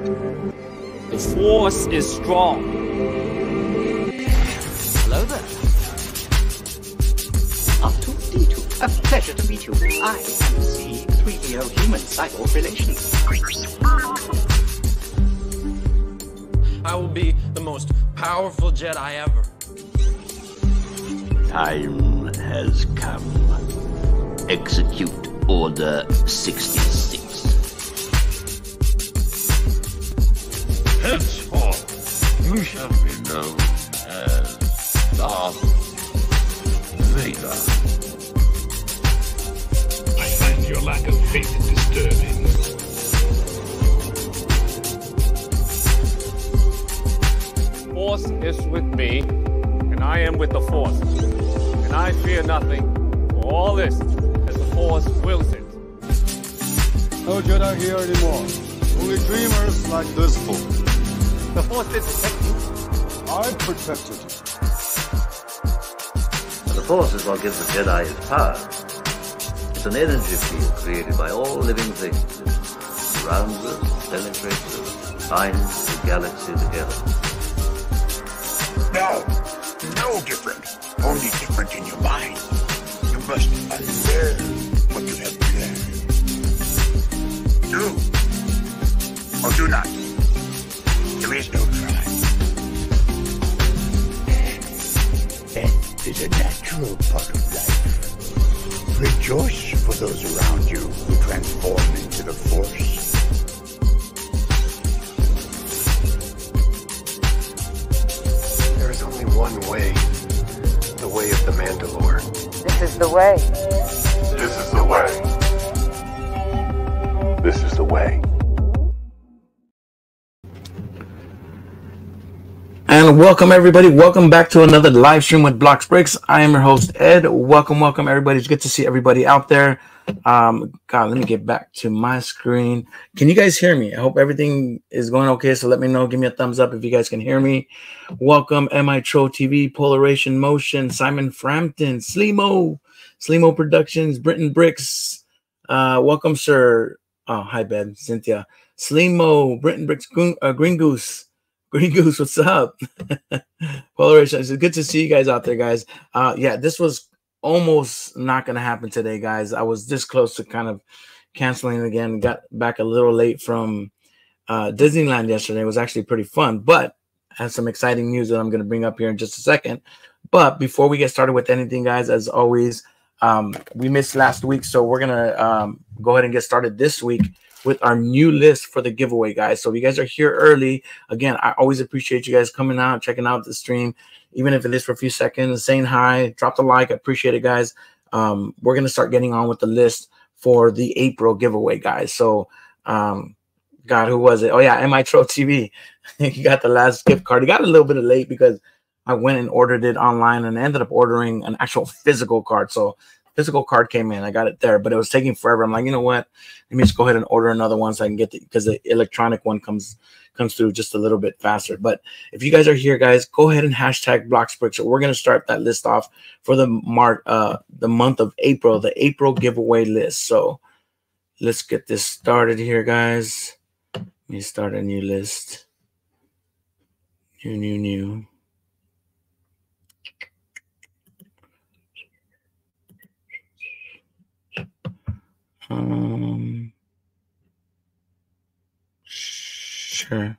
The force is strong. Hello there. R2-D2. A pleasure to meet you. I am C-3PO Human Cyborg Relations. I will be the most powerful Jedi ever. Time has come. Execute Order 66. Henceforth, you shall be known as Darth Vader. I find your lack of faith disturbing. Force is with me, and I am with the Force. And I fear nothing, for all this, as the Force wills it. No Jedi here anymore. Only dreamers like this fool. The Force did protect you. I protected you. The Force is what gives the Jedi its power. It's an energy field created by all living things. It surrounds us, penetrates us, binds the galaxy together. No, no different. Only different in your mind. You must unlearn what you have learned. Do or do not. There is no try. Death is a natural part of life. Rejoice for those around you who transform into the Force. There is only one way. The way of the Mandalore. This is the way. This is the way. This is the way. Welcome everybody. Welcome back to another live stream with Blocks Bricks. I am your host Ed. Welcome, welcome everybody. It's good to see everybody out there. Um, God, let me get back to my screen. Can you guys hear me? I hope everything is going okay. So let me know. Give me a thumbs up if you guys can hear me. Welcome, MI Tro TV, Polaration Motion, Simon Frampton, Slimo, Slimo Productions, Britton Bricks. Uh, welcome, sir. Oh, hi, Ben, Cynthia, Slimo, Britton Bricks, Green, uh, Green Goose. Green Goose, what's up? Polaration. It's good to see you guys out there, guys. Uh, yeah, this was almost not going to happen today, guys. I was this close to kind of canceling again. Got back a little late from uh, Disneyland yesterday. It was actually pretty fun, but I have some exciting news that I'm going to bring up here in just a second. But before we get started with anything, guys, as always, um, we missed last week, so we're gonna um, go ahead and get started this week with our new list for the giveaway, guys. So if you guys are here early, again, I always appreciate you guys coming out, checking out the stream, even if it is for a few seconds, saying hi, drop the like. I appreciate it, guys. Um, we're gonna start getting on with the list for the April giveaway, guys. So um, God, who was it? Oh yeah, MI Tro TV. you got the last gift card. It got a little bit of late because I went and ordered it online and ended up ordering an actual physical card. So physical card came in. I got it there, but it was taking forever. I'm like, you know what? Let me just go ahead and order another one so I can get the because the electronic one comes comes through just a little bit faster. But if you guys are here, guys, go ahead and hashtag Blocksbrick. So we're gonna start that list off for the mark uh the month of April, the April giveaway list. So let's get this started here, guys. Let me start a new list. New, new, new. Sure.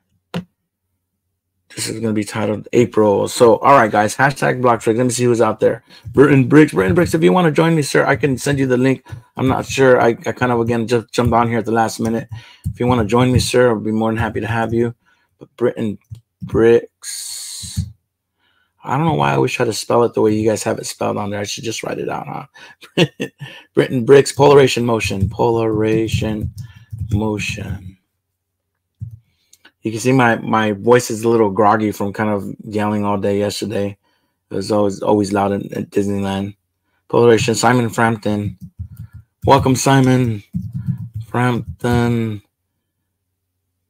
This is going to be titled April. So, all right, guys, hashtag block BlocksBricks. Let me see who's out there. Burton Bricks. Burton Bricks, if you want to join me, sir, I can send you the link. I'm not sure. I, I kind of, again, just jumped on here at the last minute. If you want to join me, sir, I'll be more than happy to have you. But Britain Bricks. I don't know why I always try to spell it the way you guys have it spelled on there. I should just write it out, huh? Britain Bricks, Polaration Motion, Polaration Motion. You can see my my voice is a little groggy from kind of yelling all day yesterday. It was always always loud at, at Disneyland. Polarization. Simon Frampton. Welcome, Simon Frampton.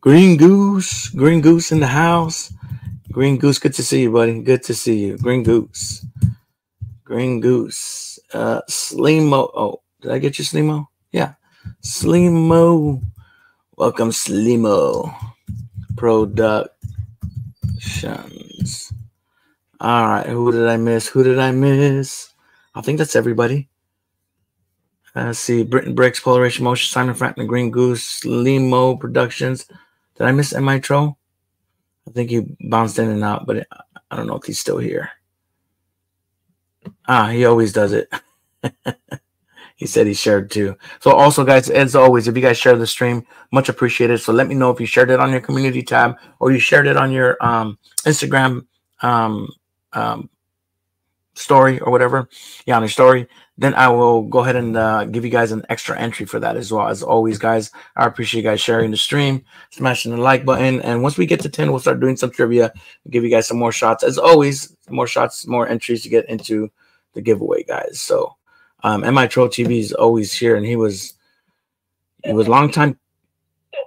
Green Goose, Green Goose in the house. Green Goose, good to see you, buddy. Good to see you. Green Goose. Green Goose. Uh Slimo. Oh, did I get you Slimo? Yeah. Slimo. Welcome, Slimo. Productions. All right, who did I miss? Who did I miss? I think that's everybody. Uh, let's see, Britain Bricks, Polaration Motion, Simon Franklin, Green Goose, Limo Productions. Did I miss M. Tro? I think he bounced in and out, but I don't know if he's still here. Ah, he always does it. he said he shared too. So also, guys, as always, if you guys share the stream, much appreciated. So let me know if you shared it on your community tab or you shared it on your um, Instagram um, um, story or whatever. Yeah, on your story. Then I will go ahead and uh, give you guys an extra entry for that as well. As always, guys, I appreciate you guys sharing the stream, smashing the like button, and once we get to ten, we'll start doing some trivia. give you guys some more shots. As always, more shots, more entries to get into the giveaway, guys. So, um, MI Troll TV is always here, and he was he was long time.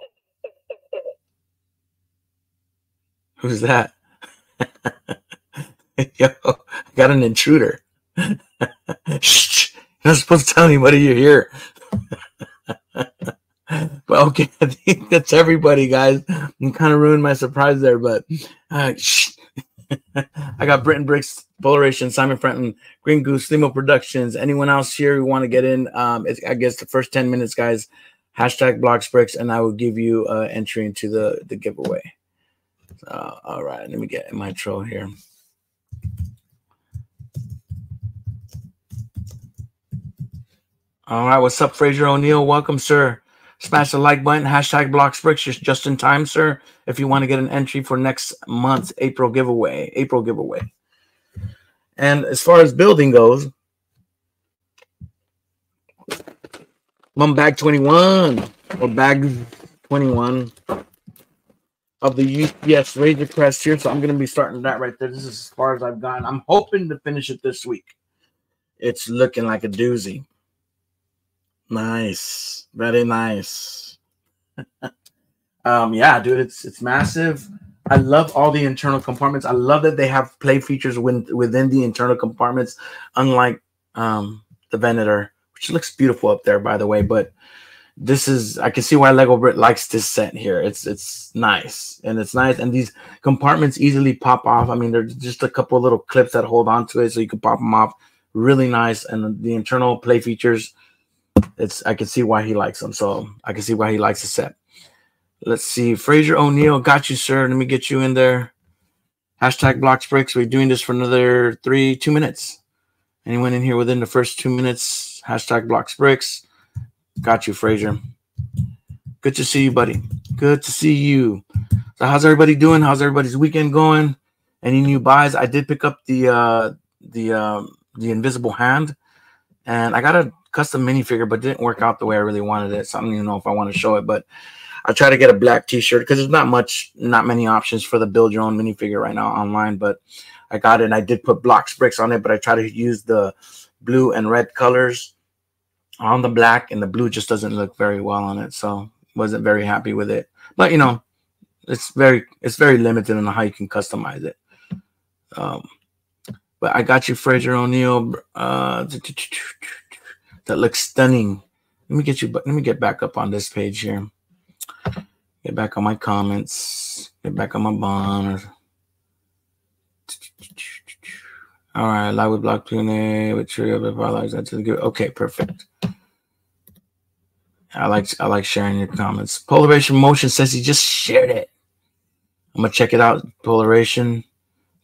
Who's that? Yo, I got an intruder. Shh, you're not supposed to tell anybody you're here. but okay, I think that's everybody, guys. I'm kind of ruined my surprise there, but uh. I got Britain Bricks, Polaration, Simon Franklin, Green Goose, Limo Productions. Anyone else here who want to get in? Um, I guess the first 10 minutes, guys, hashtag BlocksBricks, and I will give you uh, entry into the, the giveaway. Uh, all right, let me get my troll here. All right, what's up, Fraser O'Neill? Welcome, sir. Smash the like button, hashtag BlocksBricks, just, just in time, sir, if you want to get an entry for next month's April giveaway. April giveaway. And as far as building goes, Mum Bag 21 or Bag 21 of the UCS Razor Crest here. So I'm going to be starting that right there. This is as far as I've gotten. I'm hoping to finish it this week. It's looking like a doozy. Nice. Very nice. um, yeah, dude, it's it's massive. I love all the internal compartments. I love that they have play features within within the internal compartments, unlike um the Venator, which looks beautiful up there, by the way. But this is I can see why Lego Brit likes this set here. It's it's nice and it's nice, and these compartments easily pop off. I mean, there's just a couple little clips that hold on to it, so you can pop them off. Really nice, and the internal play features it's I can see why he likes them. So I can see why he likes the set. Let's see. Fraser O'Neill, got you, sir. Let me get you in there. Hashtag BlocksBricks. We're doing this for another three, two minutes. Anyone in here within the first two minutes? Hashtag BlocksBricks. Got you, Fraser. Good to see you, buddy. Good to see you. So how's everybody doing? How's everybody's weekend going? Any new buys? I did pick up the uh the um the invisible hand and I got a custom minifigure, but didn't work out the way I really wanted it. So I don't even know if I want to show it, but I try to get a black t-shirt because there's not much, not many options for the build your own minifigure right now online, but I got it and I did put blocks bricks on it, but I try to use the blue and red colors on the black and the blue just doesn't look very well on it. So wasn't very happy with it, but you know, it's very, it's very limited on how you can customize it. Um, but I got you, Fraser O'Neill. Uh, that looks stunning. Let me get you. Let me get back up on this page here. Get back on my comments. Get back on my bond. All right, live with block tune with trio of lives. That's good. Okay, perfect. I like I like sharing your comments. Polaration Motion says he just shared it. I'm gonna check it out. Polaration.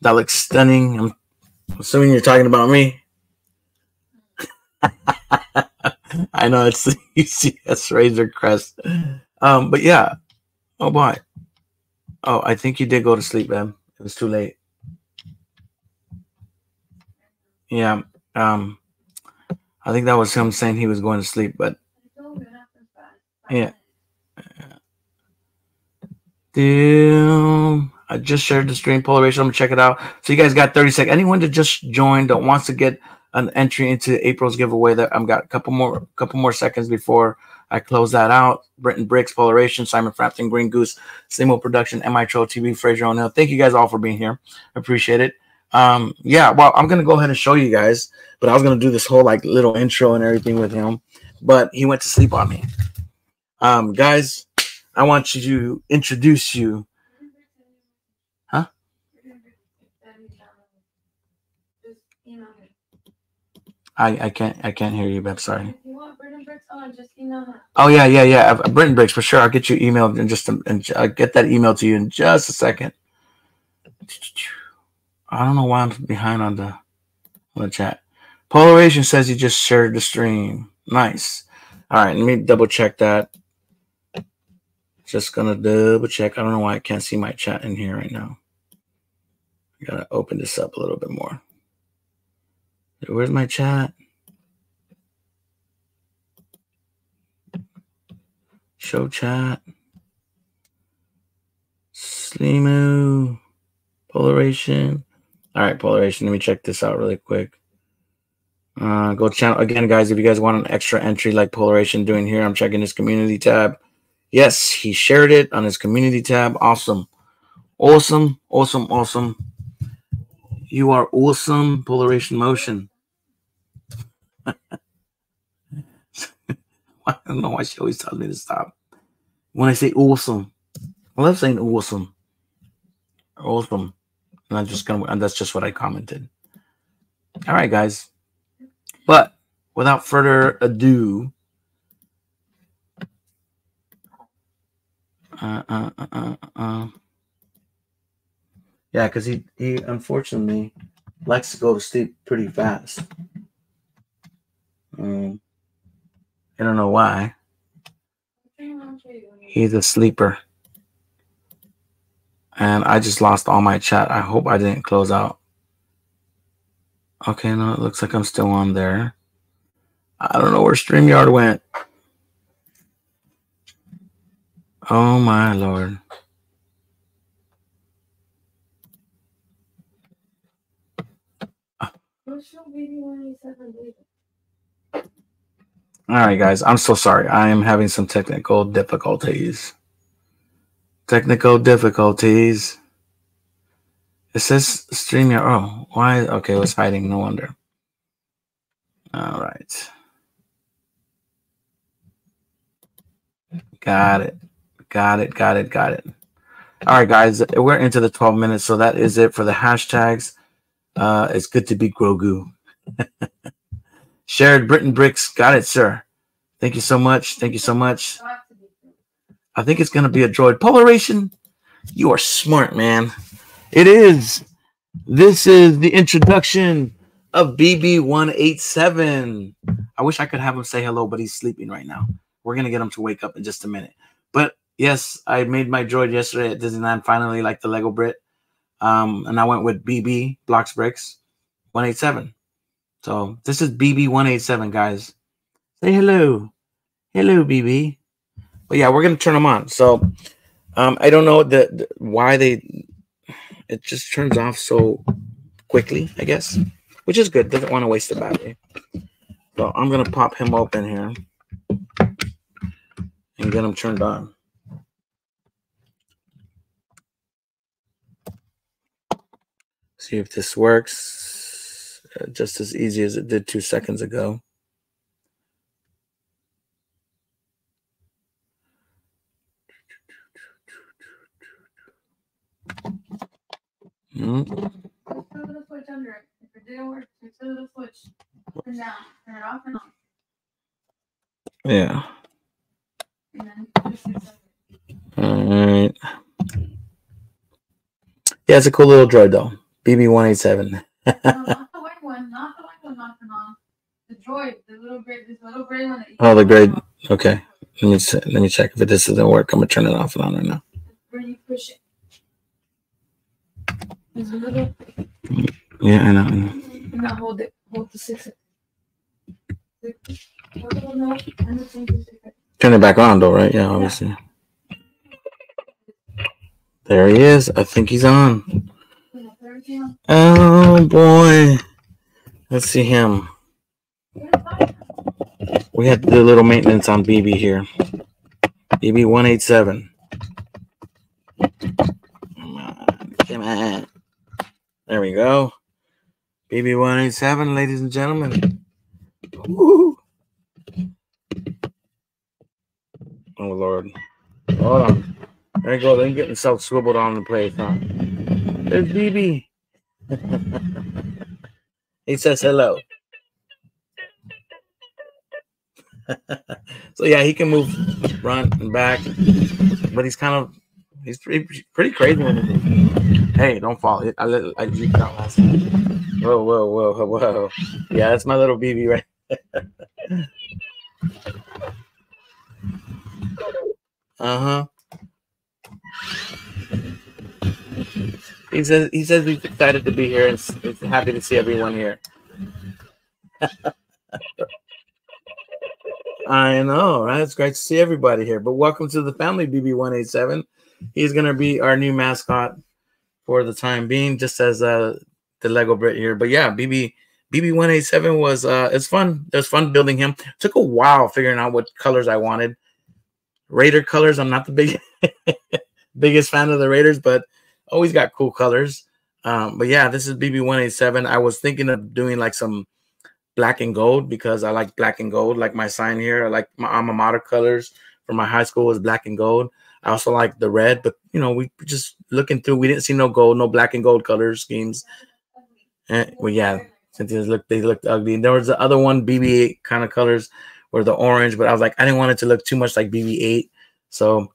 That looks stunning. I'm assuming you're talking about me. I know it's the UCS Razor Crest. Um, but yeah. Oh boy. Oh, I think you did go to sleep, man. It was too late. Yeah. Um I think that was him saying he was going to sleep, but yeah. Damn. I just shared the stream polaration. I'm gonna check it out. So you guys got 30 seconds. Anyone that just joined that wants to get an entry into April's giveaway. That I've got a couple more couple more seconds before I close that out. Britain Bricks, Polaration, Simon Frampton, Green Goose, Simo Production, MI Troll TV, Fraser O'Neill. Thank you guys all for being here. Appreciate it. Um, yeah, well, I'm gonna go ahead and show you guys, but I was gonna do this whole like little intro and everything with him, but he went to sleep on me. Um, guys, I want you to introduce you. Huh? I, I can't I can't hear you, Beb. Sorry. Bricks oh, on, just email. Oh yeah, yeah, yeah. Britton Bricks for sure. I'll get you emailed in just a, and I'll get that email to you in just a second. I don't know why I'm behind on the on the chat. Polarization says you just shared the stream. Nice. All right, let me double check that. Just gonna double check. I don't know why I can't see my chat in here right now. I gotta open this up a little bit more. Where's my chat? Show chat. Slimu. Polaration. All right, Polaration. Let me check this out really quick. Uh, go channel again, guys. If you guys want an extra entry like Polaration doing here, I'm checking his community tab. Yes, he shared it on his community tab. Awesome. Awesome. Awesome. Awesome. You are awesome, Polaration Motion. I don't know why she always tells me to stop. When I say awesome, I love saying awesome. Awesome. And I'm just gonna and that's just what I commented. All right, guys. But without further ado, uh, uh, uh, uh, uh. yeah, because he he unfortunately likes to go to sleep pretty fast. Um, I don't know why. He's a sleeper. And I just lost all my chat. I hope I didn't close out. Okay, no, it looks like I'm still on there. I don't know where StreamYard went. Oh my lord. Right, guys. I'm so sorry. I am having some technical difficulties. Technical difficulties. It says stream your oh why okay it was hiding no wonder. All right. Got it. Got it. Got it. Got it. All right, guys. We're into the 12 minutes, so that is it for the hashtags. Uh, it's good to be Grogu. Shared Britain Bricks. Got it, sir. Thank you so much. Thank you so much. I think it's going to be a droid. Polaration, you are smart, man. It is. This is the introduction of BB187. I wish I could have him say hello, but he's sleeping right now. We're going to get him to wake up in just a minute. But yes, I made my droid yesterday at Disneyland, finally, like the Lego Brit. Um, and I went with BB Blocks Bricks 187. So this is BB187, guys. Say hello. Hello, BB. But yeah, we're gonna turn them on. So um, I don't know the, the why they it just turns off so quickly, I guess, which is good. Doesn't want to waste the battery. So I'm gonna pop him open here and get him turned on. See if this works just as easy as it did two seconds ago. Hmm. Yeah. All right. Yeah, it's a cool little droid though. BB187. No, not the one. The white on. The droid, the little gray, this little gray one Oh, the gray. Okay. Let me se- let me check if it this doesn't work. I'm gonna turn it off and on right now. where you push it. There's a little, Yeah, I know. and now hold it, hold the six. six- hold the remote and the thing to six. Turn it back on though, right? Yeah, obviously. There he is. I think he's on. Oh boy. Let's see him. We had to do a little maintenance on BB here. BB one eight seven. Come on, come on. There we go. BB one eight seven, ladies and gentlemen. Woo. Oh Lord. Hold on. There you go. They get themselves swiveled on the place, huh? There's BB. he says hello. so yeah, he can move front and back, but he's kind of he's pretty, pretty crazy. Hey, don't fall. I let I leaked out last time. Whoa, whoa, whoa, whoa! Yeah, that's my little BB right. uh huh. He says he says he's excited to be here and he's happy to see everyone here. I know, right? It's great to see everybody here. But welcome to the family, BB187. He's gonna be our new mascot for the time being, just as uh the Lego Brit here. But yeah, BB BB187 was uh it's fun. It was fun building him. took a while figuring out what colors I wanted. Raider colors. I'm not the big biggest fan of the Raiders, but always got cool colors. Um, but yeah, this is BB187. I was thinking of doing like some black and gold because I like black and gold, like my sign here. I like my alma mater colors for my high school was black and gold. I also like the red, but you know, we just looking through, we didn't see no gold, no black and gold color schemes. And well, yeah, since look they looked ugly. And there was the other one, BB8 kind of colors were the orange, but I was like, I didn't want it to look too much like BB8. So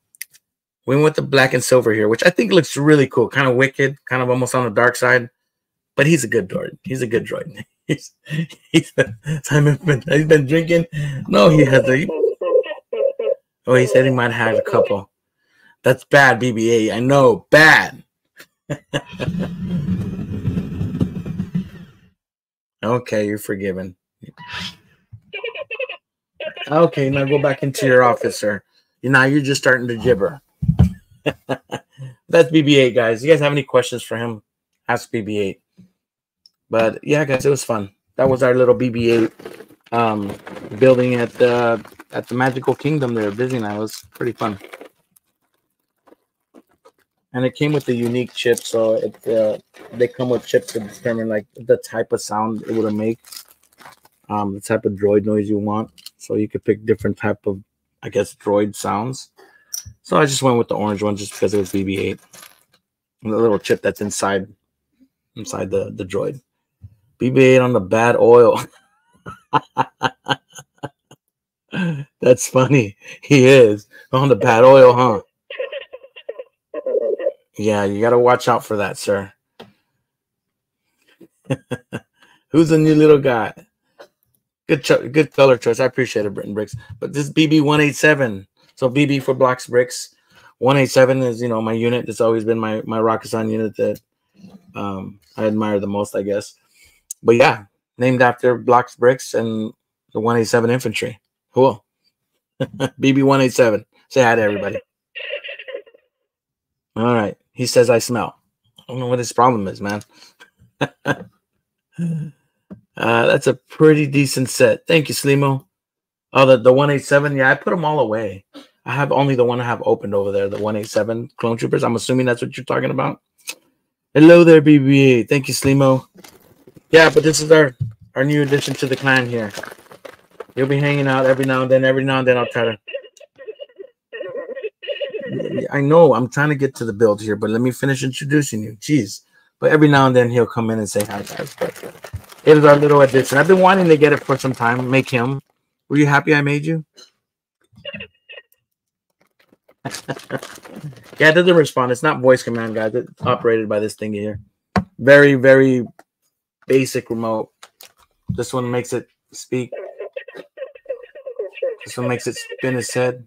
we went the black and silver here, which I think looks really cool, kind of wicked, kind of almost on the dark side. But he's a good droid. He's a good droid. He's, he's Simon been, he's been drinking. No, he has a. Oh, he said he might have a couple. That's bad, BB8. I know, bad. okay, you're forgiven. Okay, now go back into your office, sir. You Now you're just starting to gibber. That's BB8, guys. You guys have any questions for him? Ask BB8. But yeah, guys, it was fun. That was our little BB8 um, building at the at the Magical Kingdom there, Disneyland. It was pretty fun. And it came with a unique chip, so it uh, they come with chips to determine like the type of sound it would make, um, the type of droid noise you want. So you could pick different type of, I guess, droid sounds. So I just went with the orange one just because it was BB-8. The little chip that's inside inside the, the droid. BB-8 on the bad oil. that's funny. He is on the bad oil, huh? Yeah, you got to watch out for that, sir. Who's the new little guy? Good, good color choice. I appreciate it, Britton Bricks. But this BB one eight seven so BB for blocks bricks. 187 is you know my unit. It's always been my my Rakkasan unit that um, I admire the most, I guess. But yeah, named after blocks bricks and the 187 infantry. Cool. BB 187. Say hi to everybody. All right. He says I smell. I don't know what his problem is, man. uh, that's a pretty decent set. Thank you, Slimo. Oh, the, the 187. Yeah, I put them all away. I have only the one I have opened over there, the 187 clone troopers. I'm assuming that's what you're talking about. Hello there, BB. Thank you, Slimo. Yeah, but this is our our new addition to the clan here. You'll be hanging out every now and then. Every now and then, I'll try to. I know I'm trying to get to the build here, but let me finish introducing you. Jeez. But every now and then he'll come in and say hi, guys. But it is our little addition. I've been wanting to get it for some time. Make him were you happy I made you? yeah, it doesn't respond. It's not voice command, guys. It's operated by this thing here. Very, very basic remote. This one makes it speak. This one makes it spin its head.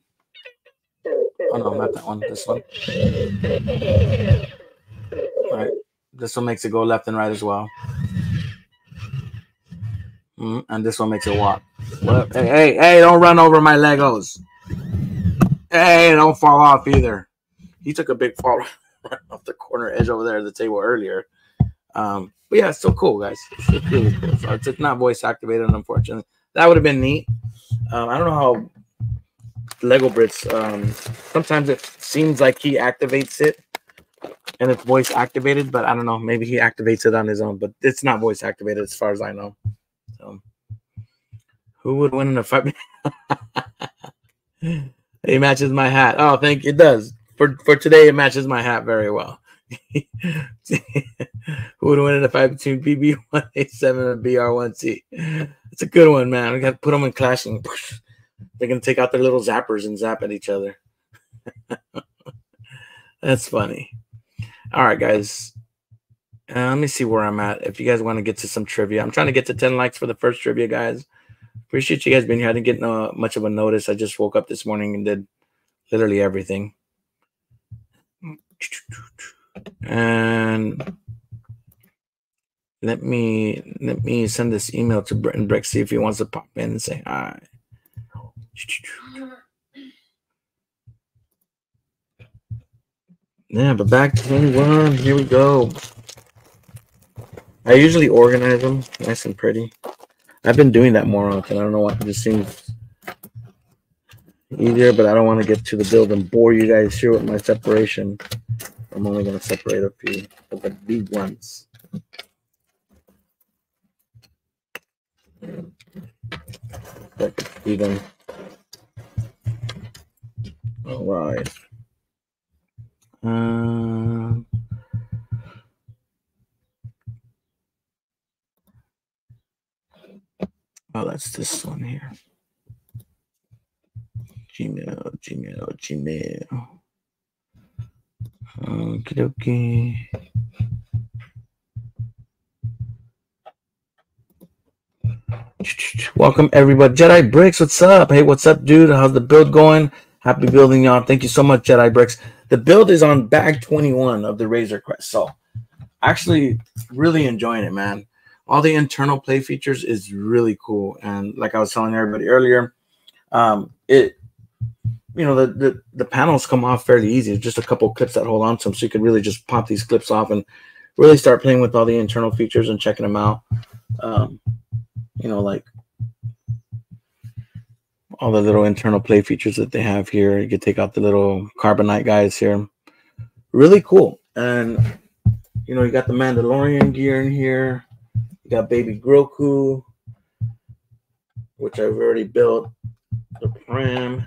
Oh no, not that one. This one. All right. This one makes it go left and right as well. Mm, and this one makes it walk. What? Hey, hey, hey, don't run over my Legos. Hey, don't fall off either. He took a big fall right off the corner edge over there at the table earlier. Um, but yeah, it's still cool, guys. It's, cool. So it's, not voice activated, unfortunately. That would have been neat. Um, I don't know how Lego Brits. Um, sometimes it seems like he activates it and it's voice activated, but I don't know. Maybe he activates it on his own, but it's not voice activated as far as I know. So, who would win in a fight? it matches my hat. Oh, thank you. It does. For for today, it matches my hat very well. who would win in a fight between BB187 and BR1C? It's a good one, man. We got to put them in clashing. They're gonna take out their little zappers and zap at each other. That's funny. All right, guys. Uh, let me see where I'm at. If you guys want to get to some trivia, I'm trying to get to 10 likes for the first trivia, guys. Appreciate you guys being here. I didn't get no, much of a notice. I just woke up this morning and did literally everything. And let me let me send this email to Britton Brick, see if he wants to pop in and say hi. Yeah, but back to 21. Here we go. I usually organize them nice and pretty. I've been doing that more often. I don't know why. It just seems easier, but I don't want to get to the build and bore you guys here with my separation. I'm only going to separate a few of the big ones. Even. All right. Um, oh, that's this one here. Gmail, Gmail, Gmail. Okie dokie. Welcome everybody. Jedi Bricks, what's up? Hey, what's up, dude? How's the build going? Happy building, y'all. Thank you so much, Jedi Bricks. The build is on bag 21 of the Razor Crest. So actually really enjoying it, man. All the internal play features is really cool. And like I was telling everybody earlier, um, it you know the, the the panels come off fairly easy. It's just a couple clips that hold on to them, so you can really just pop these clips off and really start playing with all the internal features and checking them out. Um, you know, like all the little internal play features that they have here. You can take out the little carbonite guys here. Really cool. And you know, you got the Mandalorian gear in here. Got baby Grogu, which I've already built. The pram.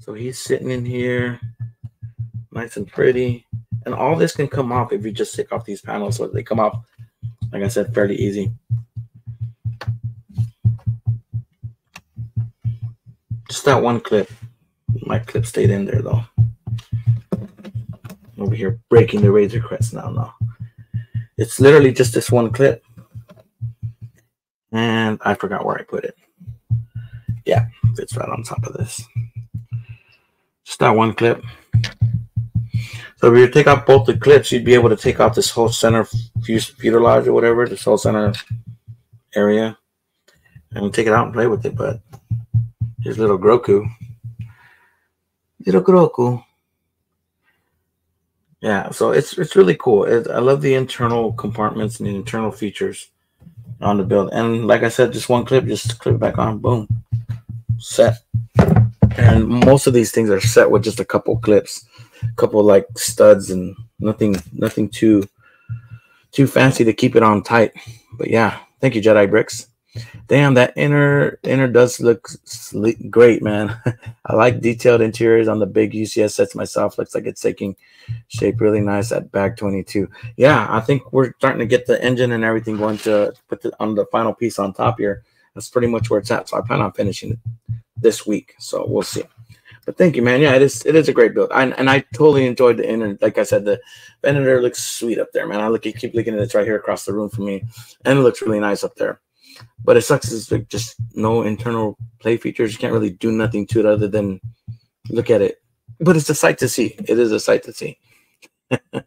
So he's sitting in here, nice and pretty. And all this can come off if you just take off these panels. So they come off, like I said, fairly easy. Just that one clip. My clip stayed in there though. Over here breaking the razor crest now. No. It's literally just this one clip. And I forgot where I put it. Yeah, it's right on top of this. Just that one clip. So if you take out both the clips, you'd be able to take out this whole center fuselage or whatever, this whole center area, and take it out and play with it. But his little Grogu. Little Grogu. Yeah, so it's it's really cool. It, I love the internal compartments and the internal features on the build. And like I said, just one clip, just clip back on, boom, set. And most of these things are set with just a couple clips, a couple like studs, and nothing nothing too too fancy to keep it on tight. But yeah, thank you, Jedi Bricks. Damn, that inner inner does look sleek, great, man. I like detailed interiors on the big UCS sets myself. Looks like it's taking shape really nice at bag 22. Yeah, I think we're starting to get the engine and everything going to put it on the final piece on top here. That's pretty much where it's at. So I plan on finishing it this week. So we'll see. But thank you, man. Yeah, it is. It is a great build, I, and I totally enjoyed the inner. Like I said, the Venator looks sweet up there, man. I look, keep looking at it right here across the room from me, and it looks really nice up there. But it sucks. It's like just no internal play features. You can't really do nothing to it other than look at it. But it's a sight to see. It is a sight to see. uh,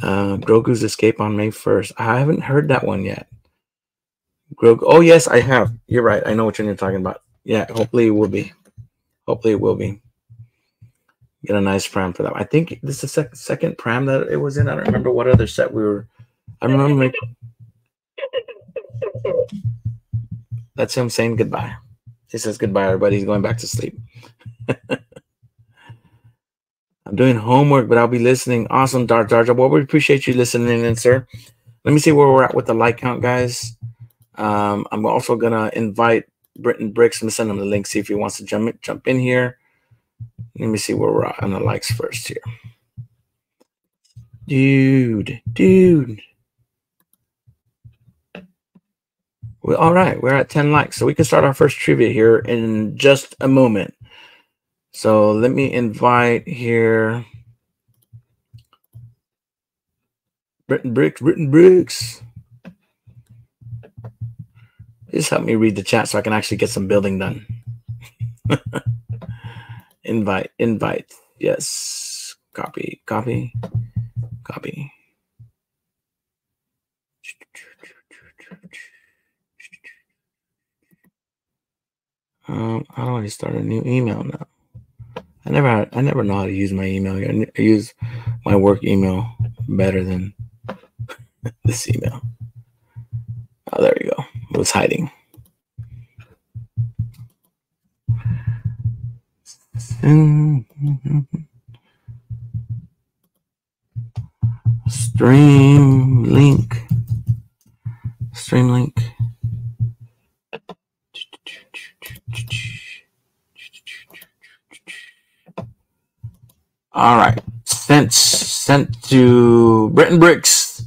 Grogu's escape on May 1st. I haven't heard that one yet. Grogu. Oh, yes, I have. You're right. I know what you're talking about. Yeah, hopefully it will be. Hopefully it will be. Get a nice pram for that. I think this is the sec- second pram that it was in. I don't remember what other set we were. I remember. That's him saying goodbye. He says goodbye, everybody. He's going back to sleep. I'm doing homework, but I'll be listening. Awesome, Dark Jar Well, we appreciate you listening in, sir. Let me see where we're at with the like count, guys. Um, I'm also gonna invite Britton Bricks. I'm gonna send him the link, see if he wants to jump jump in here. Let me see where we're at on the likes first here. Dude, dude. Well, all right, we're at 10 likes, so we can start our first trivia here in just a moment. So let me invite here Britton Bricks, Britton Bricks. Just help me read the chat so I can actually get some building done. invite, invite. Yes. Copy, copy, copy. Um, how do I start a new email now? I never, I never know how to use my email. I use my work email better than this email. Oh, there you go. It was hiding. Stream link. Stream link. All right. Sent sent to Britton Bricks.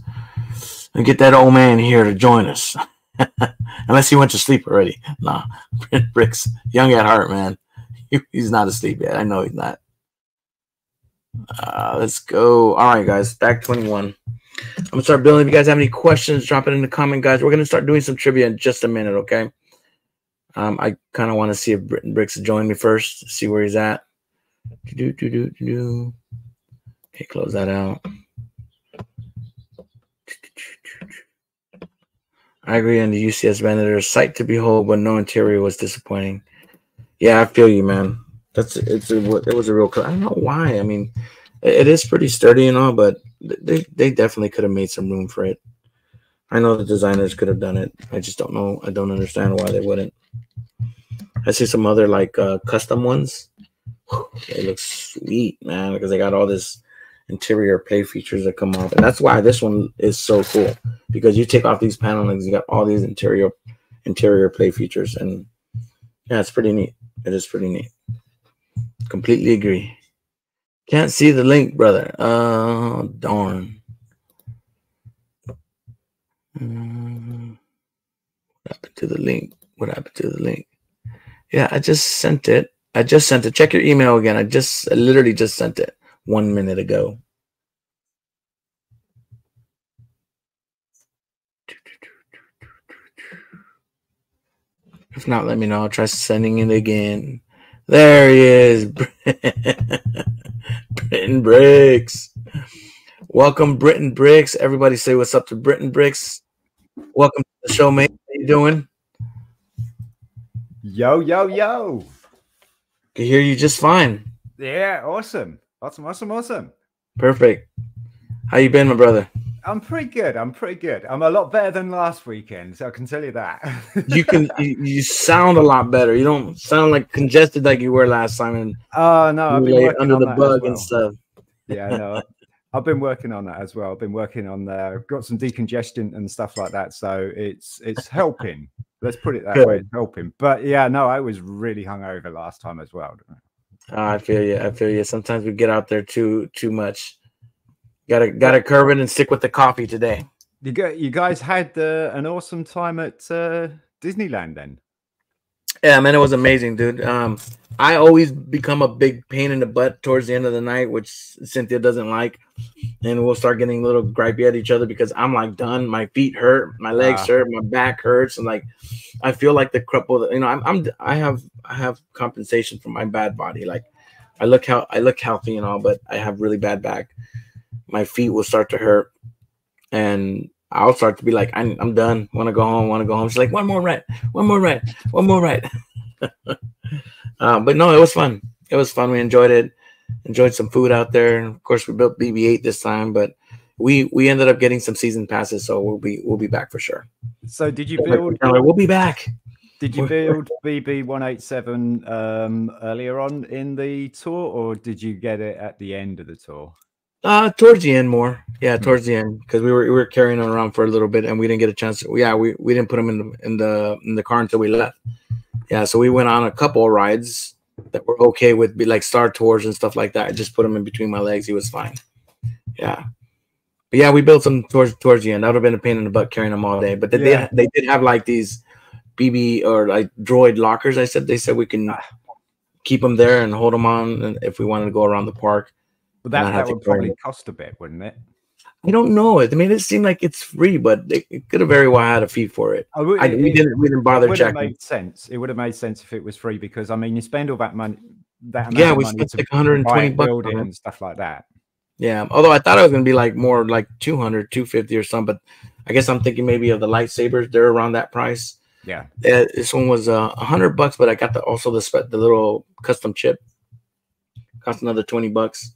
And get that old man here to join us. Unless he went to sleep already. Nah. Britton Bricks, young at heart, man. he's not asleep yet. I know he's not. Uh, let's go. All right, guys. Back 21. I'm gonna start building. If you guys have any questions, drop it in the comment, guys. We're gonna start doing some trivia in just a minute, okay? Um, I kind of want to see if Britton Bricks join me first, see where he's at. Do, do, do, do, do. Okay, close that out. I agree on the UCS Venator. Sight to behold, but no interior was disappointing. Yeah, I feel you, man. That's it's a, it was a real. I don't know why. I mean, it is pretty sturdy and all, but they they definitely could have made some room for it. I know the designers could have done it. I just don't know. I don't understand why they wouldn't. I see some other like uh, custom ones. It looks sweet, man, because they got all this interior play features that come off, and that's why this one is so cool. Because you take off these panelings, you got all these interior interior play features, and yeah, it's pretty neat. It is pretty neat. Completely agree. Can't see the link, brother. Oh, darn. Um, what happened to the link? What happened to the link? Yeah, I just sent it. I just sent it. Check your email again. I just I literally just sent it one minute ago. If not, let me know. I'll try sending it again. There he is. Britton Bricks. Welcome, Britton Bricks. Everybody say what's up to Britton Bricks. Welcome to the show, mate. How you doing? Yo, yo, yo. Can hear you just fine. Yeah, awesome. Awesome, awesome, awesome. Perfect. How you been, my brother? I'm pretty good. I'm pretty good. I'm a lot better than last weekend, so I can tell you that. you can you, you, sound a lot better. You don't sound like congested like you were last time and Oh no, I've been under the bug well. and stuff. Yeah, no. I've been working on that as well. I've been working on uh, got some decongestion and stuff like that. So it's it's helping. Let's put it that Good. way, it's helping. But yeah, no, I was really hungover last time as well. Ah, I feel you. I feel you. Sometimes we get out there too too much. Gotta gotta curb it and stick with the coffee today. You got you guys had uh, an awesome time at uh, Disneyland then. Yeah, man, it was amazing, dude. Um, I always become a big pain in the butt towards the end of the night, which Cynthia doesn't like, and we'll start getting a little gripey at each other because I'm like done. My feet hurt, my legs Ah. hurt, my back hurts, and like I feel like the cripple. You know, I'm, I'm I have I have compensation for my bad body. Like I look how I look healthy and all, but I have really bad back. My feet will start to hurt, and I'll start to be like, I'm, I'm done. Want to go home? Want to go home? She's like, one more ride, one more ride, one more ride. um, but no, it was fun. It was fun. We enjoyed it. Enjoyed some food out there. And of course, we built BB-8 this time, but we we ended up getting some season passes, so we'll be we'll be back for sure. So did you build? we'll be back. Did you build BB one eight seven um earlier on in the tour, or did you get it at the end of the tour? Uh, towards the end more. Yeah, towards the end because we were we were carrying them around for a little bit and we didn't get a chance. To, yeah, we, we didn't put them in the in the in the car until we left. Yeah, so we went on a couple of rides that were okay with, be like Star Tours and stuff like that. I just put him in between my legs. He was fine. Yeah, but yeah, we built some towards towards the end. That would have been a pain in the butt carrying them all day. But they Yeah. did they did have like these BB or like droid lockers. I said they said we can keep them there and hold them on, if we wanted to go around the park. But that, that would probably it. cost a bit, wouldn't it? I don't know. It I mean, it seemed like it's free, but it, it could have very well had a fee for it. I would- I, we it- didn't. We didn't It bother have checking. made sense. It would have made sense if it was free because I mean, you spend all that money, that Yeah, we spent like 120 bucks on and stuff like that. Yeah. Although I thought it was gonna be like more like 200, 250 or something, but I guess I'm thinking maybe of the lightsabers. They're around that price. Yeah, Uh, this one was uh, a hundred bucks, but I got the also the the little custom chip. Cost another twenty bucks.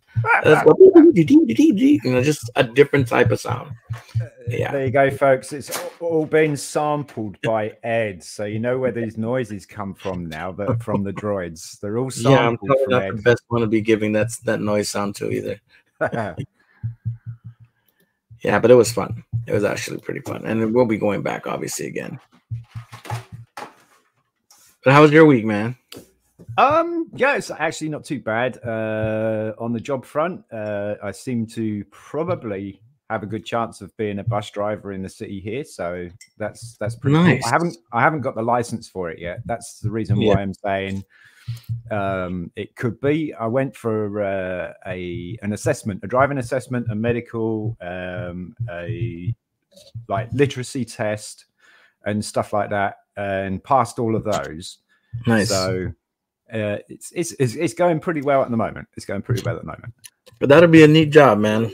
You know, just a different type of sound. Uh, yeah. There you go, folks. It's all- been sampled by Ed, so you know where these noises come from now. That from the droids, they're all sampled. Yeah, I'm probably not Ed. the best one to be giving that that noise sound to either. Yeah, but it was fun. It was actually pretty fun, and we'll be going back obviously again. But how was your week, man? Um, yeah, it's actually not too bad. Uh, on the job front, uh, I seem to probably have a good chance of being a bus driver in the city here, so that's that's pretty cool. Nice. I haven't I haven't got the license for it yet. That's the reason Yeah. why I'm saying um, it could be. I went for uh, a an assessment, a driving assessment, a medical, um, a like literacy test, and stuff like that, and passed all of those. Nice. So uh, it's, it's it's going pretty well at the moment. It's going pretty well at the moment. But that'll be a neat job, man.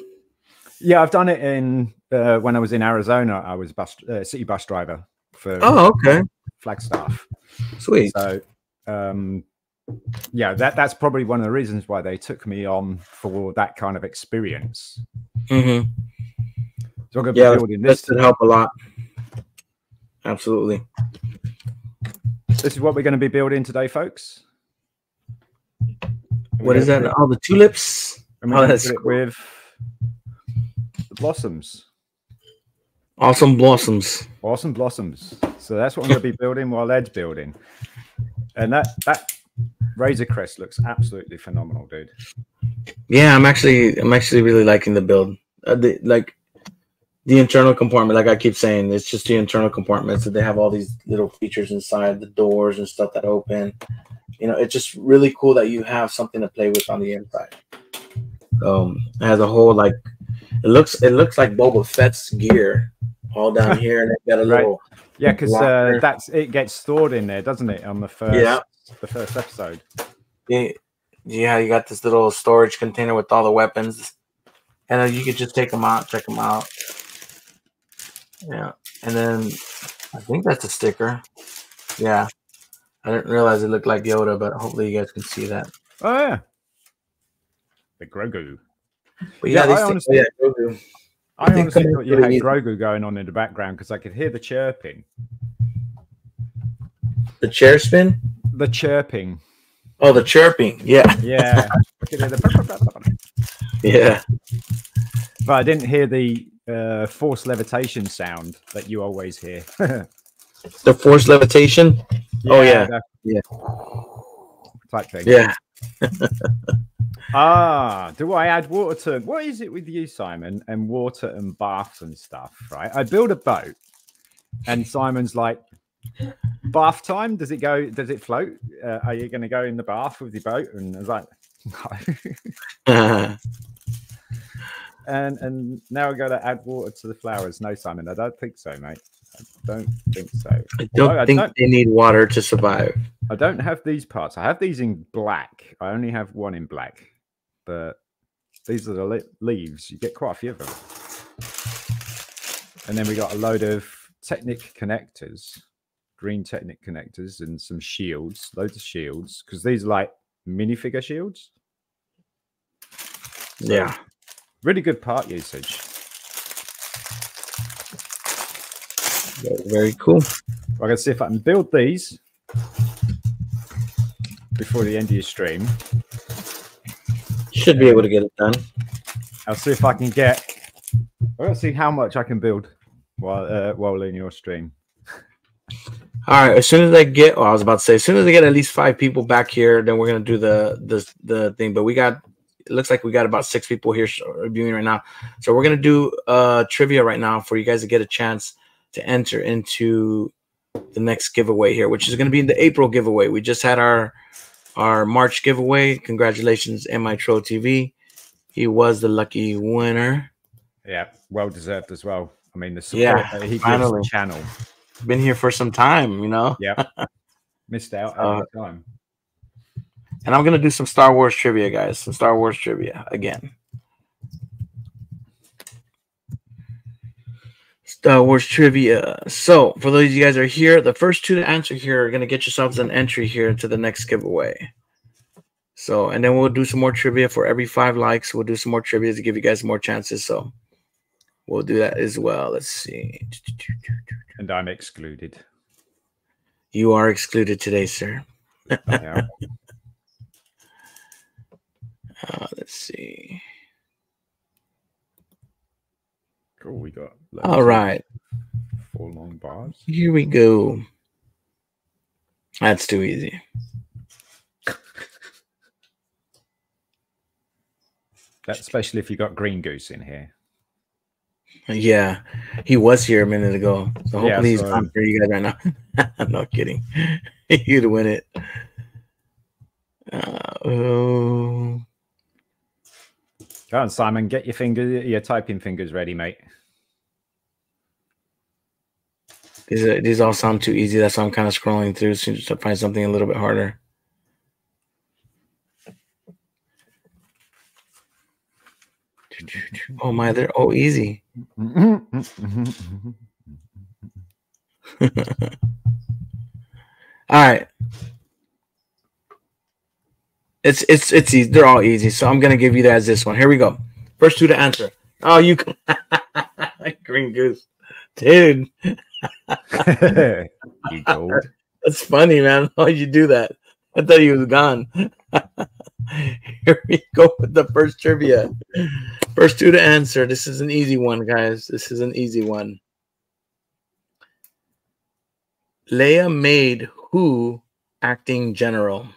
Yeah, I've done it in uh, when I was in Arizona. I was bus uh, city bus driver for Oh, okay. Flagstaff. Sweet. So um, yeah, that that's probably one of the reasons why they took me on for that kind of experience. Mm-hmm. So I'm going to Yeah, be building this this. could help a lot. Absolutely. This is what we're going to be building today, folks. What is that? Oh, the tulips. And Oh, that's cool. with the blossoms. Awesome blossoms. Awesome blossoms. So that's what I'm going to be building while Ed's building. And that that Razor Crest looks absolutely phenomenal, dude. Yeah, I'm actually I'm actually really liking the build. Uh, the, like the internal compartment, like I keep saying, it's just the internal compartments that they have all these little features inside the doors and stuff that open. You know, it's just really cool that you have something to play with on the inside. Um, it has a whole like it looks it looks like Boba Fett's gear all down here, and they got a Right. little Yeah, because uh, that's it gets stored in there, doesn't it? On the first Yeah. the first episode. Yeah, yeah, you got this little storage container with all the weapons, and then you could just take them out, check them out. Yeah, and then I think that's a sticker. Yeah, I didn't realize it looked like Yoda, but hopefully you guys can see that. Oh yeah. The Grogu. But Yeah, yeah, these I things- honestly- yeah, Grogu. I They honestly thought you had easy. Grogu going on in the background because I could hear the chirping. the chair spin. The chirping. Oh, the chirping. Yeah, Yeah. I could hear the yeah. but I didn't hear the uh, force levitation sound that you always hear. The force levitation. Oh yeah, that yeah, type thing. yeah. Ah, do I add water to what is it with you, Simon, and water and baths and stuff? Right. I build a boat, and Simon's like, bath time? Does it go? Does it float? Uh, are you going to go in the bath with your boat? And I was like, no. and and now I got to add water to the flowers. No, Simon, I don't think so, mate. I don't think so. I don't Although think don't, they need water to survive. I don't have these parts. I have these in black. I only have one in black, but these are the le- leaves. You get quite a few of them. And then we got a load of Technic connectors, green Technic connectors, and some shields, loads of shields, because these are like minifigure shields. So, Yeah. Really good part usage. Very, very cool. I can see if I can build these. before the end of your stream. Should be able to get it done. I'll see if I can get. I'll see how much I can build while uh, while in your stream. All right. As soon as I get, oh, I was about to say, as soon as I get at least five people back here, then we're gonna do the the the thing. But we got, it looks like we got about six people here reviewing right now. So we're gonna do uh trivia right now for you guys to get a chance to enter into the next giveaway here, which is gonna be the April giveaway. We just had our our March giveaway. Congratulations, Mi Troll TV. He was the lucky winner. Yeah, well deserved as well. I mean, the support Yeah, that he gives the channel. Been here for some time, you know. Yeah, missed out Uh, time. And I'm gonna do some Star Wars trivia, guys. Some Star Wars trivia again. Star Wars trivia. So, for those of you guys are here, the first two to answer here are gonna get yourselves an entry here into the next giveaway. So, and then we'll do some more trivia for every five likes. We'll do some more trivia to give you guys more chances. So, we'll do that as well. Let's see. And I'm excluded. You are excluded today, sir. Uh, let's see. Cool. We got. All right. Four long bars. Here we go. That's too easy. That, especially if you got Green Goose in here. Yeah, he was here a minute ago. So Yeah, hopefully he's so- on for you guys right now. I'm not kidding. You'd win it. Uh, oh, Go on, Simon. Get your finger, your typing fingers ready, mate. these are, these all sound too easy. That's why I'm kind of scrolling through so to find something a little bit harder. Oh my, they're all easy. All right. It's it's it's easy. They're all easy. So I'm gonna give you that as this one. Here we go. First two to answer. Oh, you green goose, dude. you gold. That's funny, man. Why'd you do that? I thought he was gone. Here we go with the first trivia. First two to answer. This is an easy one, guys. This is an easy one. Leia made who acting general?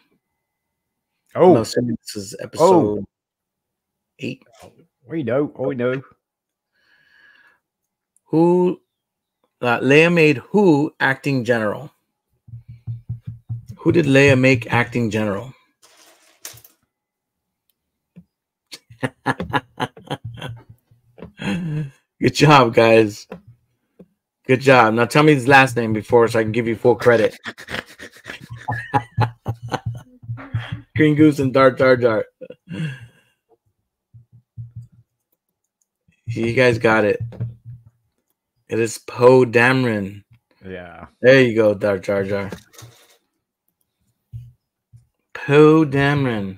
Oh, No, this is episode eight. we know. Oh, we know. Who uh, Leia made who acting general? Who did Leia make acting general? Good job, guys. Good job. Now tell me his last name before so I can give you full credit. Green Goose and Dart Dart Dart. You guys got it. It is Poe Dameron. Yeah. There you go, Dart Jar Jar. Poe Dameron.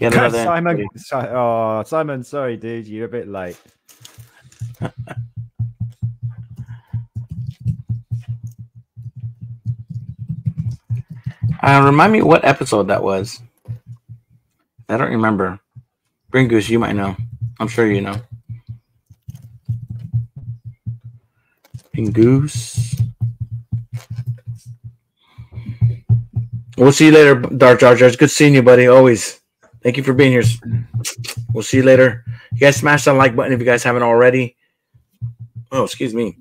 Simon. Si- Oh, Simon. Sorry, dude. You're a bit late. Uh, remind me what episode that was. I don't remember. Goose, you might know. I'm sure you know. Goose. We'll see you later, Dark Jar Jar. Good seeing you, buddy. Always. Thank you for being here. We'll see you later. You guys smash that like button if you guys haven't already. Oh, excuse me.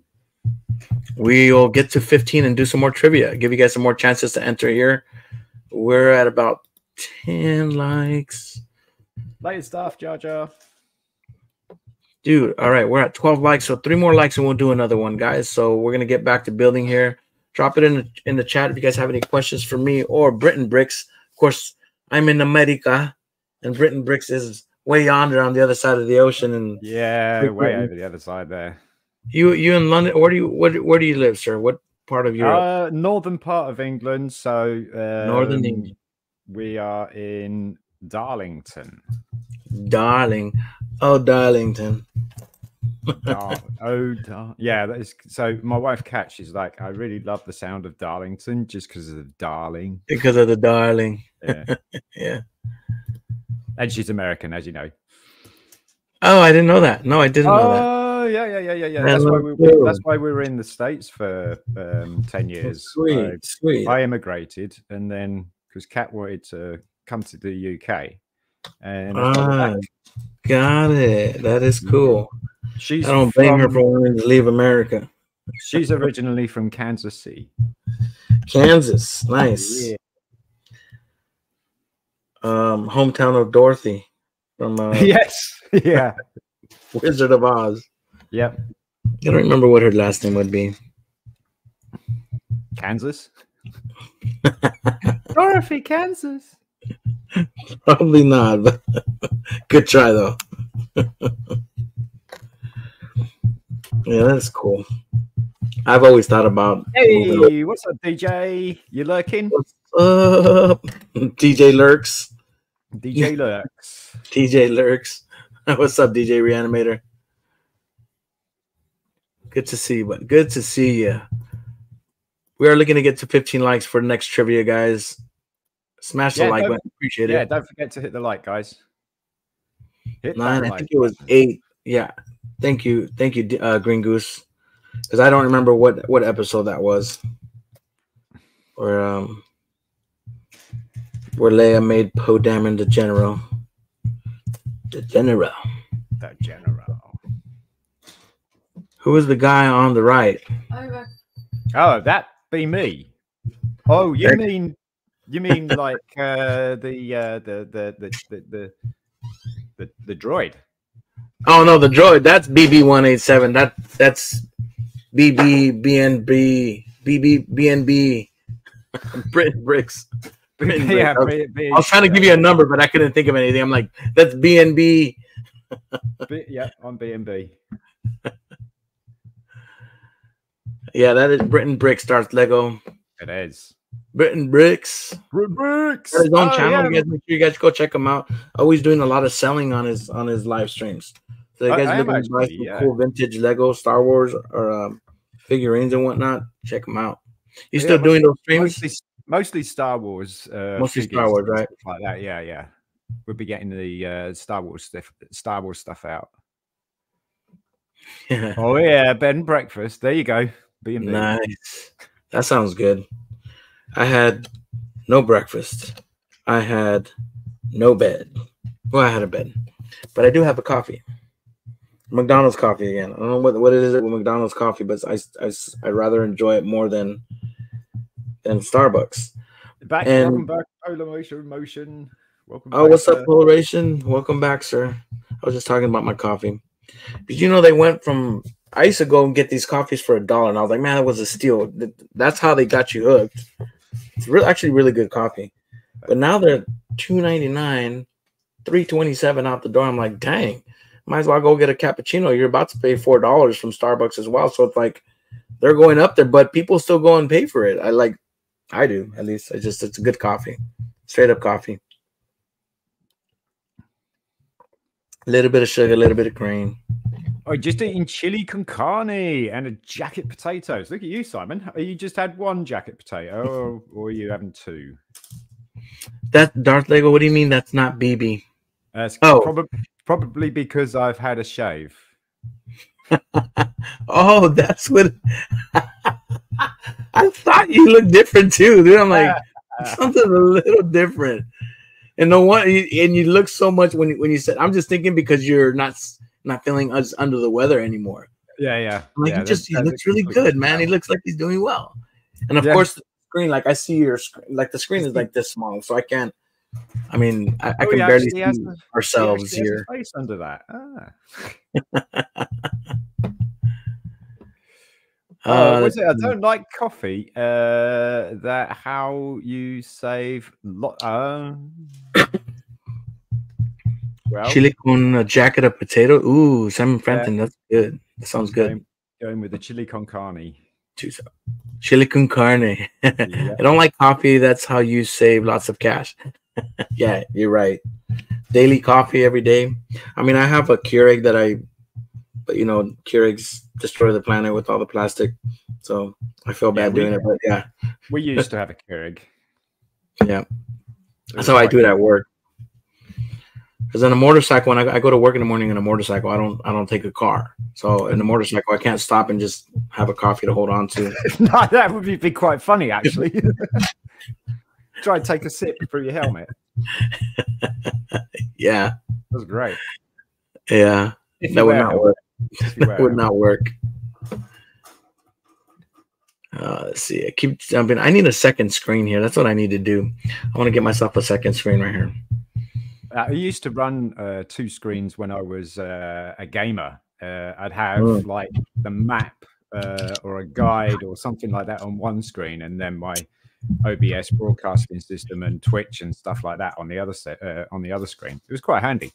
We'll get to 15 and do some more trivia. Give you guys some more chances to enter here. We're at about 10 likes. Late stuff, Jar. Dude, all right, we're at 12 likes, so three more likes and we'll do another one, guys. So we're gonna get back to building here. Drop it in the, in the chat if you guys have any questions for me or Britain Bricks. Of course, I'm in America, and Britain Bricks is way yonder on the other side of the ocean. And Yeah, way over the other side there. You you in London? Where do you where, do- where do you live, sir? What part of Europe? Uh, northern part of England. So um, Northern England. We are in Darlington. Darling, oh Darlington. Dar- oh, dar- yeah. That is so. My wife Kat, she's like, I really love the sound of Darlington just because of the darling. because of the darling. Yeah. Yeah. and she's American, as you know. Oh, I didn't know that. No, I didn't know that. Yeah, yeah, yeah, yeah, yeah. That's why we, cool. that's why we were in the states for um, ten years. Sweet, I- sweet. I immigrated, and then because Kat wanted to come to the UK, and Ah, got it. That is cool. she's I don't blame her for wanting to leave America. She's originally from Kansas City. Kansas, nice. Yeah. Um, hometown of Dorothy from uh, yes. Yeah. Wizard of Oz. Yep. I don't remember what her last name would be. Kansas. Dorothy, Kansas. Probably not, but good try though. yeah, that's cool. I've always thought about Hey, what's up, DJ? You lurking? What's up. DJ Lurks. DJ lurks. DJ Lurks. What's up, DJ Reanimator? Good to see you, but good to see you. We are looking to get to 15 likes for the next trivia, guys. Smash the Yeah, like button. Appreciate Yeah, it. Yeah, don't forget to hit the like, guys. Hit Nine, I like think it was eight. Yeah. Thank you. Thank you, uh, Green Goose. Because I don't remember what what episode that was. Or um where Leia made Poe Dameron the general. The general. The general. Who was the guy on the right? Oh, that be me. Oh, you mean you mean like uh, the, uh, the the the the the the the droid? Oh no, the droid. That's BB one eight seven. That that's BB BNB BB BNB Britain bricks. Britain yeah, Bricks. I was, be, I was trying to give you a number, but I couldn't think of anything. I'm like, that's BNB. be, yeah, I'm B and B. Yeah, that is Britain Brick starts Lego. It is. Britain Bricks. Britain Bricks. Got his own Oh, channel. yeah. You guys make sure you guys go check him out. Always doing a lot of selling on his on his live streams. So you I- guys I am looking to buy some yeah. cool vintage Lego Star Wars or um, figurines and whatnot, check him out. You Yeah, still doing those streams? Mostly, mostly Star Wars. Uh, Mostly Star Wars, right? stuff Like that. Yeah, yeah. We'll be getting the uh, Star Wars stuff, Star Wars stuff out. Yeah. Oh yeah, bed and breakfast. There you go. B and B. Nice. That sounds good. I had no breakfast. I had no bed. Well, I had a bed, but I do have a coffee. McDonald's coffee again. I don't know what, what it is with McDonald's coffee, but I, I, I rather enjoy it more than than Starbucks. Back, And- welcome back, Polar Motion, Motion. Welcome. Oh, back, what's up, uh, Polaration? Welcome back, sir. I was just talking about my coffee. Did you know they went from? I used to go and get these coffees for a dollar, and I was like, man, that was a steal. That's how they got you hooked. It's real, actually really good coffee. But now they're two ninety nine, three twenty seven out the door. I'm like, dang, might as well go get a cappuccino. You're about to pay four dollars from Starbucks as well. So it's like they're going up there, but people still go and pay for it. I like, I do at least. I just it's a good coffee, straight up coffee. A little bit of sugar, a little bit of cream. Oh, just eating chili con carne and a jacket potatoes. Look at you, Simon. You just had one jacket potato, or, you having two? That Darth Lego. What do you mean? That's not BB? That's Oh. probably probably because I've had a shave. Oh, that's what. I thought you looked different too, dude. I'm like something a little different. And no one, and you look so much when you- when you said. I'm just thinking because you're not not feeling as under the weather anymore. Yeah, yeah. Like yeah, he just he looks really good, man. He looks like he's doing well. And of Yeah. course, the screen, like I see your screen, like the screen is like this small, so I can't. I mean, I, I Oh, can barely see he ourselves a here. Face under that. Ah. Uh, Uh, what's it? I don't like coffee. Uh, that how you save lot. Um, well, Chili con a jacket of potato. Ooh, Simon Frampton. That's good. That sounds good. Going, with the chili con carne. Chili con carne. I don't like coffee. That's how you save lots of cash. yeah, you're right. Daily coffee every day. I mean, I have a Keurig that I but you know, Keurigs destroy the planet with all the plastic. So I feel bad we- doing it, but yeah, We used to have a Keurig. yeah. That's how I do it at work. Because in a motorcycle, when I, I go to work in the morning in a motorcycle, I don't I don't take a car. So in a motorcycle, I can't stop and just have a coffee to hold on to. no, that would be, be quite funny actually. Try and take a sip through your helmet. Yeah, That's great. yeah, If that would not work. That would not work. Uh, let's see. I keep jumping. I need a second screen here. That's what I need to do. I want to get myself a second screen right here. Uh, I used to run uh, two screens when I was uh, a gamer. Uh, I'd have Mm. like the map uh, or a guide or something like that on one screen, and then my OBS broadcasting system and Twitch and stuff like that on the other set uh, on the other screen. It was quite handy.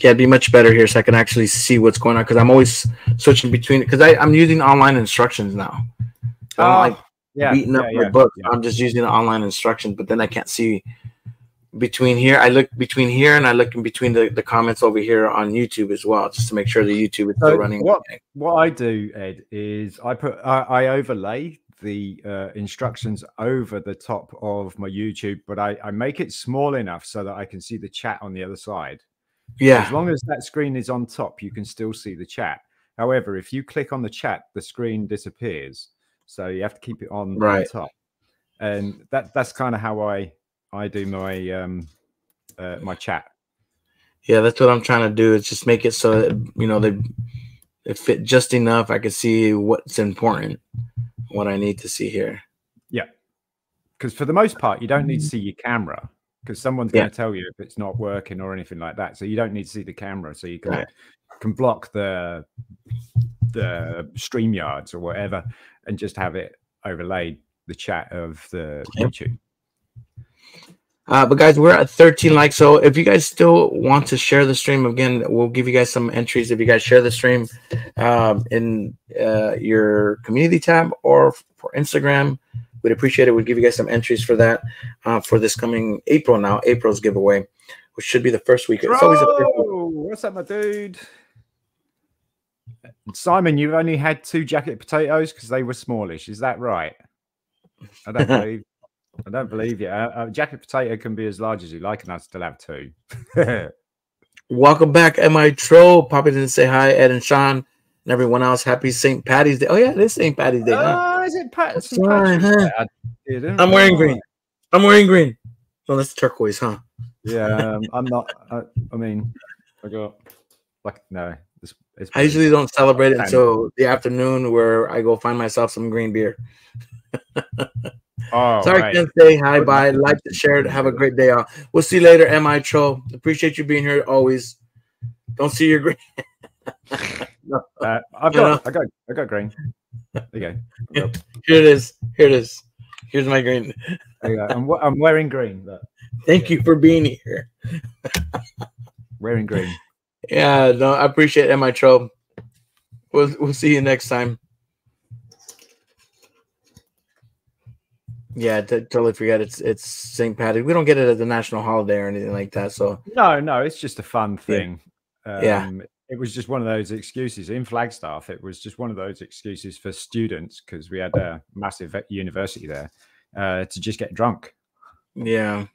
Yeah, it'd be much better here so I can actually see what's going on because I'm always switching between because I'm using online instructions now. So I don't Ah, like yeah, beating up yeah, my book. yeah. I'm just using the online instructions, but then I can't see between here. I look between here and I look in between the, the comments over here on YouTube as well, just to make sure the YouTube is still So running. what what I do, Ed, is I put I, I overlay the uh, instructions over the top of my YouTube, but I, I make it small enough so that I can see the chat on the other side. Yeah. As long as that screen is on top, you can still see the chat. However, if you click on the chat, the screen disappears. So you have to keep it on, on Right. top. And that that's kind of how I I do my um uh, my chat. Yeah, that's what I'm trying to do. Is just make it so that, you know they it fit just enough. I can see what's important, what I need to see here. Yeah. Because for the most part, you don't need to see your camera because someone's Yeah. going to tell you if it's not working or anything like that. So you don't need to see the camera. So you can Right. can block the the stream yards or whatever and just have it overlaid the chat of the Yep. YouTube. Uh, but guys, we're at 13 likes. So if you guys still want to share the stream again, we'll give you guys some entries. If you guys share the stream um, in uh, your community tab or for Instagram, we'd appreciate it. We'd give you guys some entries for that uh, for this coming April now, April's giveaway, which should be the first week. It's always a first week. What's up, my dude? Simon, you've only had two jacket potatoes because they were smallish. Is that right? I don't believe. I don't believe you. A, a jacket potato can be as large as you like, and I still have two. Welcome back, MI Tro. Poppy didn't say hi, Ed and Sean, and everyone else. Happy St. Patty's Day. Oh, yeah, it is St. Patty's Day. huh? Oh, is it Pat? St. Patrick's? Day? I I'm wearing green. I'm wearing green. No, that's turquoise, huh? Yeah, um, I'm not. I, I mean, I got like no. It's, it's I usually don't celebrate it until the afternoon where I go find myself some green beer. Oh, Sorry, right. can't say hi, bye, like share it. Have a great day, all. We'll see you later, MI Tro. Appreciate you being here always. Don't see your green. Uh, I've You know? got, I got, I got green. There you go. There you go. Here it is. Here it is. Here's my green. There you go. I'm, I'm wearing green. Look, Thank you for being here. wearing green. Yeah, no, I appreciate MI Tro. We'll we'll see you next time. Yeah, t- totally forget it's it's St. Patrick. We don't get it as a national holiday or anything like that. So No, no, it's just a fun thing. Yeah. Um, It was just one of those excuses in Flagstaff. It was just one of those excuses for students because we had a massive university there uh, to just get drunk, yeah,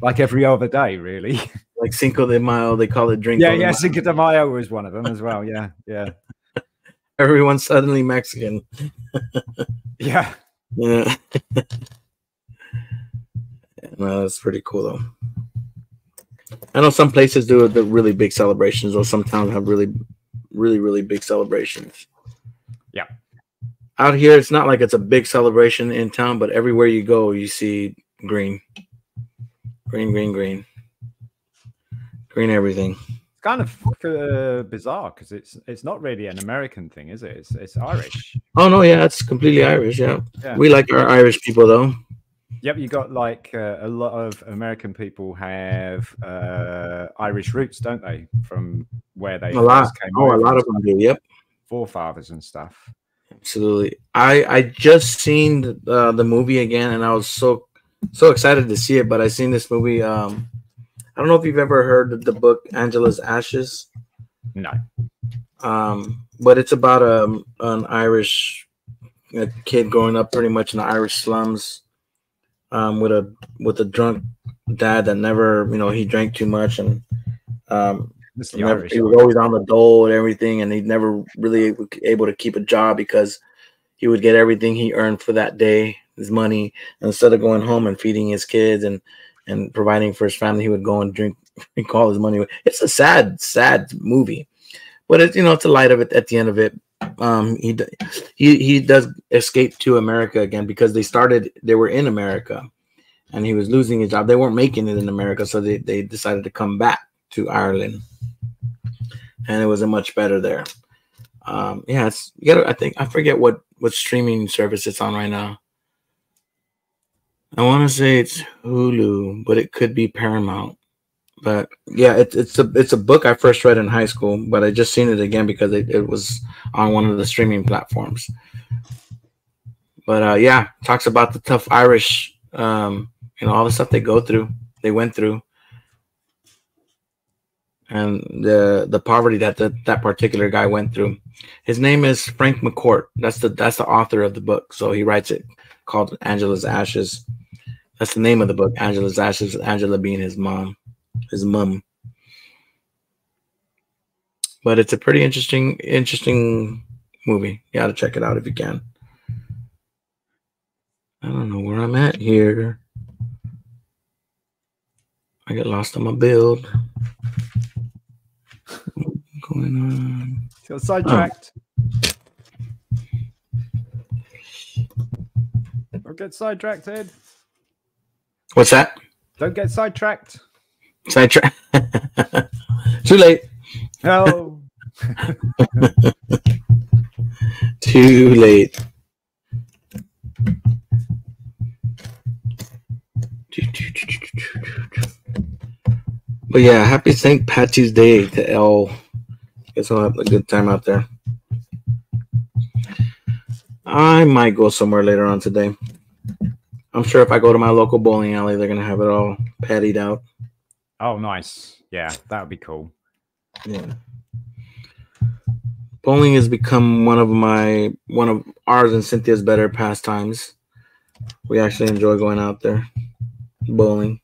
like every other day, really. like Cinco de Mayo, they call it drink. yeah, yeah. Cinco de Mayo was one of them as well. Yeah, yeah, Everyone's suddenly Mexican. yeah. Yeah. no, that's pretty cool though. I know some places do the really big celebrations, or some towns have really, really, really big celebrations. Yeah. Out here, it's not like it's a big celebration in town, but everywhere you go, you see green, green, green, green, green everything. Kind of uh, bizarre because it's it's not really an American thing, is it? It's it's Irish. Oh no, yeah, it's completely Irish. Yeah, Yeah. we like our Irish people though. Yep, you got like uh, a lot of American people have uh, Irish roots, don't they? From where they A lot. Oh, a lot of them do. Yep. forefathers and stuff. Absolutely. I I just seen the, uh, the movie again, and I was so so excited to see it. But I seen this movie. Um, I don't know if you've ever heard of the book Angela's Ashes. No, Um, but it's about a an Irish a kid growing up pretty much in the Irish slums, um, with a with a drunk dad that never, you know, he drank too much and um, never, he was always on the dole and everything, and he never really able to keep a job because he would get everything he earned for that day, his money, instead of going home and feeding his kids and and providing for his family, he would go and drink drink all his money. It's a sad, sad movie, but it's you know it's a light of it at the end of it. Um, he he he does escape to America again because they started they were in America, and he was losing his job. They weren't making it in America, so they they decided to come back to Ireland, and it wasn't much better there. Um, yeah, it's you gotta, I think I forget what what streaming service it's on right now. I want to say it's Hulu, but it could be Paramount. But yeah, it, it's a it's a book I first read in high school, but I just seen it again because it, it was on one of the streaming platforms. But uh, yeah, talks about the tough Irish, um, you know, all the stuff they go through, they went through, and the the poverty that the, that particular guy went through. His name is Frank McCourt. That's the that's the author of the book. So he writes it called Angela's Ashes. That's the name of the book, Angela's Ashes. Angela being his mom, his mom. But it's a pretty interesting, interesting movie. You got to check it out if you can. I don't know where I'm at here. I get lost on my build. What's going on? Got sidetracked. Oh. Don't get sidetracked, Ed. What's that? Don't get sidetracked. Sidetrack. Too late. No. Too late. But yeah, happy St. Patty's Day to L. Guess I'll have a good time out there. I might go somewhere later on today. I'm sure if I go to my local bowling alley, they're gonna have it all pattied out. Oh, nice. Yeah, that would be cool. Yeah. Bowling has become one of my one of ours and Cynthia's better pastimes. We actually enjoy going out there bowling.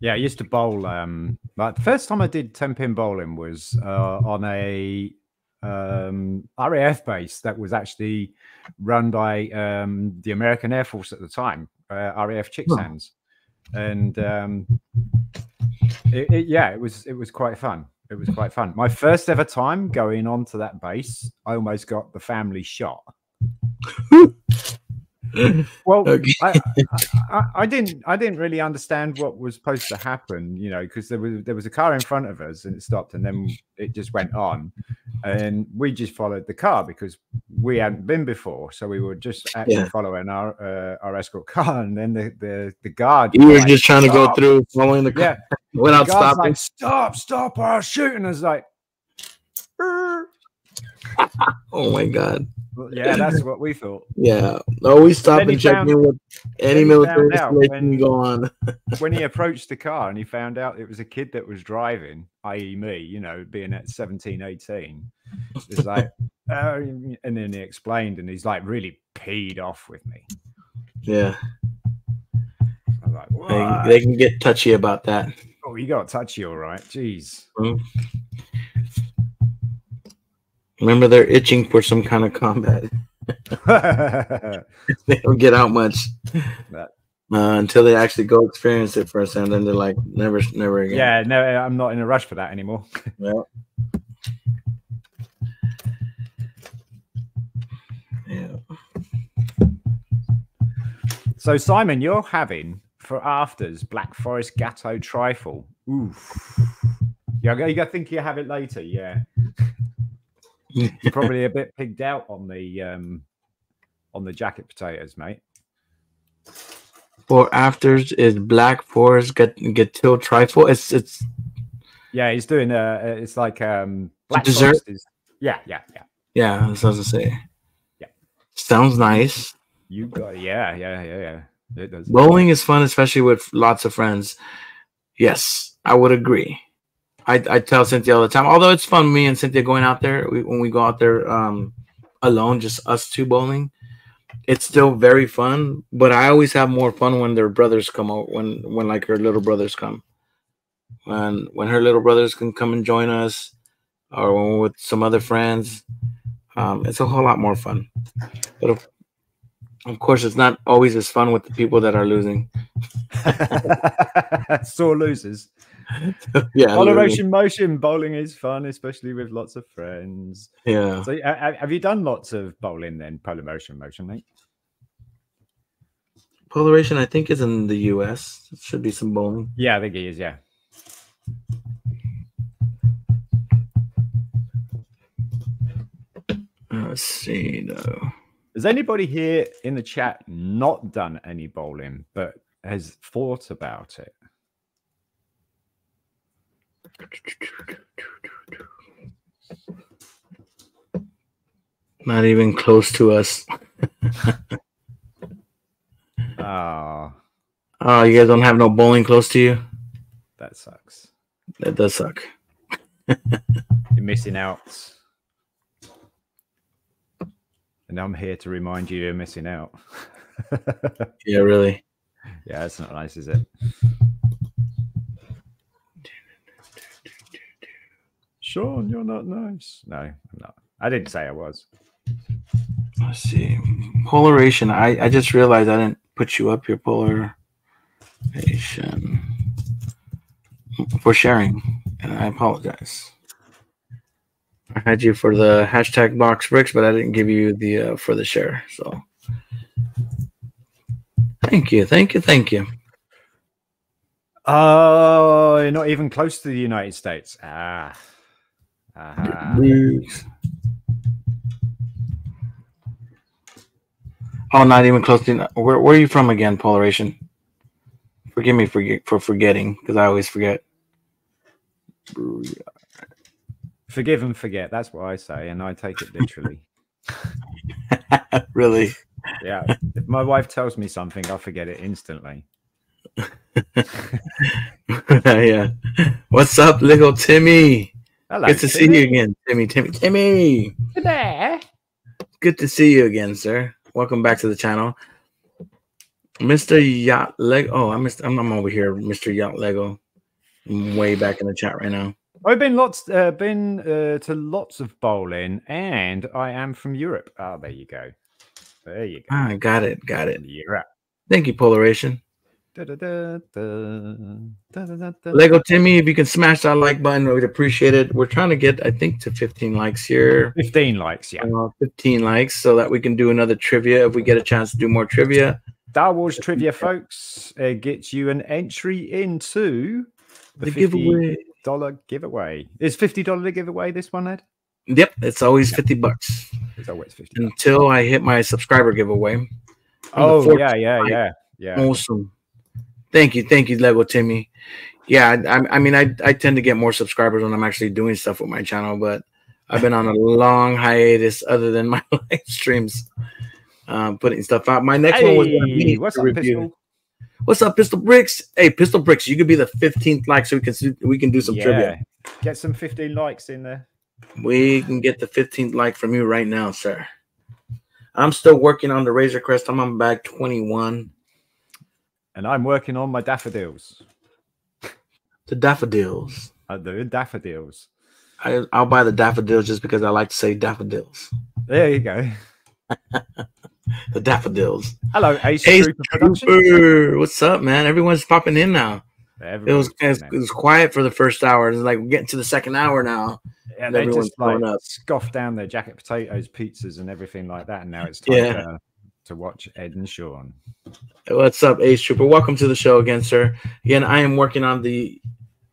Yeah, I used to bowl. Um, like the first time I did ten pin bowling was uh, on a um, RAF base that was actually run by um, the American Air Force at the time, uh, RAF Chicksands, and um, it, it, yeah, it was it was quite fun. It was quite fun. My first ever time going onto that base, I almost got the family shot. Well, Okay. I, I, I didn't I didn't really understand what was supposed to happen, you know, because there was there was a car in front of us and it stopped and then it just went on, and we just followed the car because we hadn't been before, so we were just actually Yeah. following our uh, our escort car, and then the the, the guard You were like, just trying to go through following the Yeah, without stopping. like, stop, stop, or shooting us like. "Er." Oh my god. Yeah, that's what we thought. Yeah. Always stop he and check found- in with any military installation you when- go on. when he approached the car and he found out it was a kid that was driving, i.e., me, you know, being at 17, 18, it's like, uh, and then he explained, and he's like really peed off with me. Yeah. I'm like, They, "What?" they can get touchy about that. oh, you got touchy, all right. Jeez. Mhm. Remember, they're itching for some kind of combat. they don't get out much uh, until they actually go experience it first, and then they're like, never, never again. yeah, no, I'm not in a rush for that anymore. Yeah. Yeah. So, Simon, you're having for afters Black Forest gateau trifle. Oof. Yeah, I think you have it later. Yeah. You're probably a bit pigged out on the um on the jacket potatoes, mate. For afters is Black Forest get get till trifle. It's it's Yeah, he's doing uh uh, it's like um Black dessert? Is yeah, yeah, yeah. yeah. That's what I was gonna say. Yeah. Sounds nice. You got yeah, yeah, yeah, yeah. It does. Bowling is fun, especially with lots of friends. Yes, I would agree. I, I tell Cynthia all the time. Although it's fun, me and Cynthia going out there we, when we go out there um, alone, just us two bowling. It's still very fun, but I always have more fun when their brothers come out. When when like her little brothers come, when when her little brothers can come and join us, or when we're with some other friends. Um, it's a whole lot more fun. But of, of course, it's not always as fun with the people that are losing. Sore losers. yeah, literally. Toleration motion bowling is fun, especially with lots of friends. Yeah. So, uh, uh, have you done lots of bowling then? Polar motion motion, mate. Polaration, I think, is in the U.S. It should be some bowling. Yeah, I think it is. Yeah. Let's see though. Has anybody here in the chat not done any bowling but has thought about it? Not even close to us. Ah, Oh, you guys don't have no bowling close to you? that sucks. That does suck. You're missing out. And I'm here to remind you you're missing out. Yeah, really. yeah, that's not nice, is it? Sean, you're not nice. No, I'm not. I didn't say I was. Let's see. Polaration. I, I just realized I didn't put you up here. Polaration. For sharing. And I apologize. I had you for the hashtag BlocksBricks, but I didn't give you the uh, for the share. So thank you, thank you, thank you. Oh, you're not even close to the United States. Ah. Aha. Bricks. Oh, not even close to. Where, where are you from again, Polaration? Forgive me for for forgetting because I always forget. Forgive and forget. That's what I say, and I take it literally. really? yeah. If my wife tells me something, I forget it instantly. yeah. What's up, little Timmy? Hello, Good to see you again, Timmy. Timmy. Timmy. there. Good to see you again, sir. Welcome back to the channel, Mr. Yacht Lego. Oh, I missed. I'm, I'm over here, Mr. Yacht Lego. I'm way back in the chat right now. I've been lots, uh, been uh, to lots of bowling, and I am from Europe. Oh, there you go. There you go. Ah, got it, got it. Europe. Thank you, Polaration. Lego Timmy, if you can smash that like button, we'd appreciate it. We're trying to get, I think, to 15 likes here. 15 likes, yeah. Uh, 15 likes so that we can do another trivia if we get a chance to do more trivia. Star Wars trivia, folks, uh, gets you an entry into the, The $50 giveaway. dollar giveaway. Is fifty dollar the giveaway this one, Ed? Yep, it's always 50 bucks It's always fifty. until I hit my subscriber giveaway. Oh yeah, yeah, yeah, yeah. Awesome. Thank you. Thank you, Lego Timmy. Yeah, I, I- I mean, I, I tend to get more subscribers when I'm actually doing stuff with my channel, but I've been on a long hiatus other than my live streams, um, putting stuff out. My next one was gonna be what's to up, review. Pistol? What's up, Pistol Bricks? Hey, Pistol Bricks, you could be the 15th like so we can we can do some trivia. Get some fifteen likes in there. We can get the 15th like from you right now, sir. I'm still working on the Razor Crest. I'm on bag 21. And I'm working on my daffodils. The daffodils. Uh, I do daffodils. I, I'll buy the daffodils just because I like to say daffodils. There you go. The daffodils. Hello, Ace Hey, Trooper what's up, man? Everyone's popping in now. It Everyone's was it was, in it was quiet for the first hour. It's like we're getting to the second hour now. and they everyone's just like up. scoff down their jacket potatoes, pizzas, and everything like that. And now it's time Yeah. to, to watch Ed and Sean. What's up, Ace Trooper? Welcome to the show again, sir. Again, I am working on the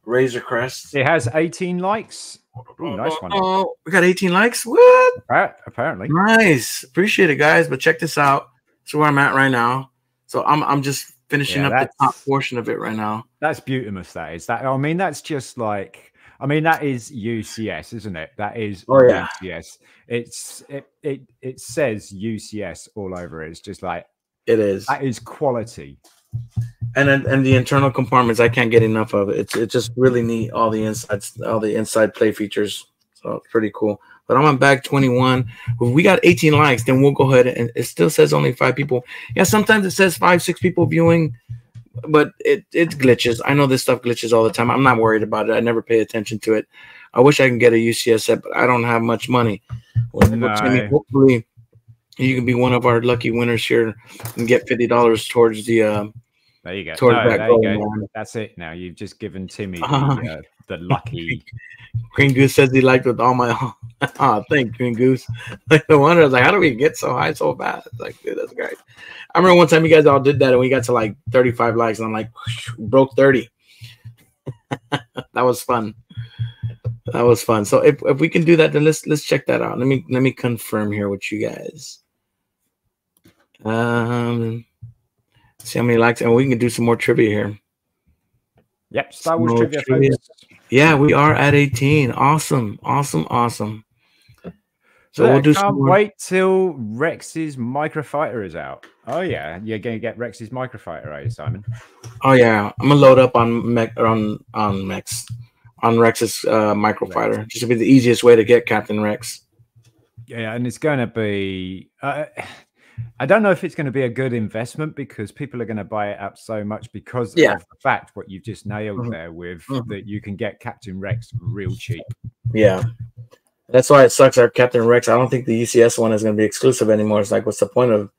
Razor Crest. It has 18 likes. Ooh, nice one. Oh, we got 18 likes. What? Apparently. Nice. Appreciate it, guys. But check this out. This is where I'm at right now. So I'm I'm just finishing Yeah, up the top portion of it right now. That's beautimous. That is that. I mean, that's just like. I mean, that is UCS, isn't it? That is Oh, yeah. UCS. It's it it it says UCS all over it. It's just like It is. that is quality. and then- and the internal compartments i can't get enough of it it's it's just really neat all the insides all the inside play features so it's pretty cool but i'm on bag 21 if we got 18 likes then we'll go ahead and it still says only five people yeah sometimes it says five six people viewing but it it glitches i know this stuff glitches all the time i'm not worried about it i never pay attention to it i wish i can get a ucs set but i don't have much money well, No. Timmy, hopefully you can be one of our lucky winners here and get fifty dollars towards the uh, There you go. towards No, that there goal, go. That's it. Now you've just given Timmy the, Uh-huh. uh, the lucky. Green Goose says he liked with all my. oh, thank Green Goose. Like no wonder. I was like, how do we get so high so fast? Like, dude, that's great. I remember one time you guys all did that, and we got to like 35 likes, and I'm like, broke 30. that was fun. That was fun. So if, if we can do that, then let's let's check that out. Let me let me confirm here with you guys. Um, see how many likes, and we can do some more trivia here. Yep, Star Wars trivia. trivia. Yeah, we are at 18. Awesome, awesome, awesome. So do can't wait till Rex's microfighter is out. Oh yeah, you're gonna get Rex's microfighter, are you, Simon? Oh yeah, I'm gonna load up on Mech on on Mex on Rex's uh, microfighter. Just to be the easiest way to get Captain Rex. Yeah, and it's going to be. Uh, I don't know if it's going to be a good investment because people are going to buy it up so much because Yeah. of the fact what you've just nailed Mhm. there with Mhm. that you can get Captain Rex real cheap. Yeah, that's why it sucks. Our Captain Rex. I don't think the UCS one is gonna be exclusive anymore. It's like, what's the point of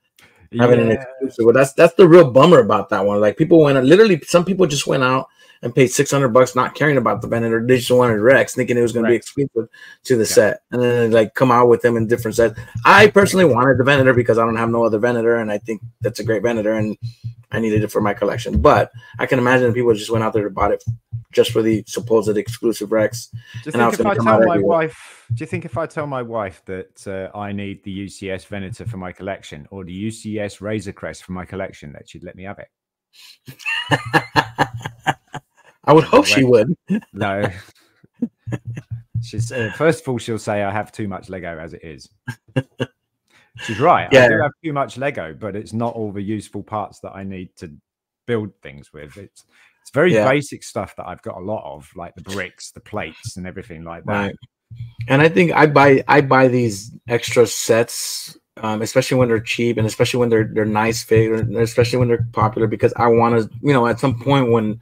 having an exclusive? Well, that's that's the real bummer about that one. Like people went literally, some people just went out and paid 600 bucks, not caring about the Venator. They just wanted Rex, thinking it was gonna be exclusive to the set, and then they, like come out with them in different sets. I personally wanted the Venator because I don't have no other Venator, and I think that's a great Venator, and I needed it for my collection. But I can imagine people just went out there to bought it just for the supposed exclusive Rex. Do you think if I tell my everywhere. wife? Do you think if I tell my wife that uh, I need the UCS Venator for my collection or the UCS Razor Crest for my collection, that she'd let me have it? I would hope she would. No. She's uh, first of all, she'll say I have too much Lego as it is. She's right. I do have too much Lego, but it's not all the useful parts that I need to build things with. It's it's very Yeah. basic stuff that I've got a lot of, like the bricks, the plates, and everything like that. Right. And I think I buy I buy these extra sets, um, especially when they're cheap and especially when they're they're nice figures, especially when they're popular, because I want to, you know, at some point when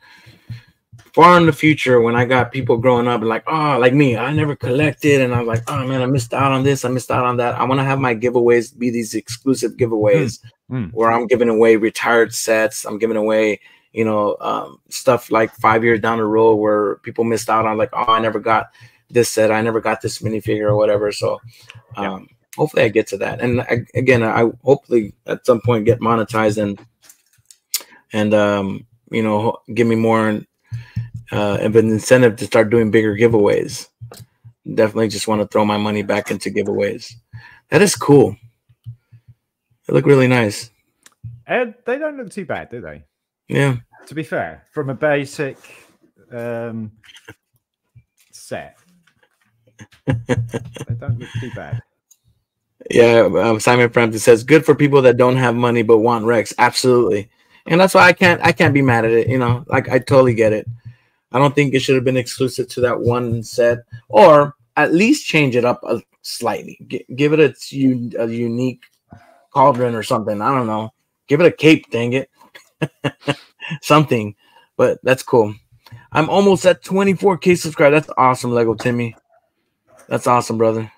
far in the future, when I got people growing up and like, oh, like me, I never collected, and I'm like, oh man, I missed out on this, I missed out on that. I want to have my giveaways be these exclusive giveaways Mm. where I'm giving away retired sets, I'm giving away, you know, um, stuff like five years down the road where people missed out on, like, oh, I never got this set, I never got this minifigure or whatever. So, Yeah. um, hopefully, I get to that. And I, again, I hopefully at some point get monetized and and um, you know, give me more uh, of an incentive to start doing bigger giveaways. Definitely, just want to throw my money back into giveaways. That is cool. They look really nice. And they don't look too bad, do they? Yeah. To be fair, from a basic um, set, they don't look too bad. Yeah, um, Simon Frampton says, "Good for people that don't have money but want Rex." Absolutely, and that's why I can't I can't be mad at it. You know, like I totally get it. I don't think it should have been exclusive to that one set, or at least change it up a, slightly. G- give it a unique pauldron or something. I don't know. Give it a cape. Dang it, something. But that's cool. I'm almost at 24k subscribers. That's awesome, Lego Timmy. That's awesome, brother.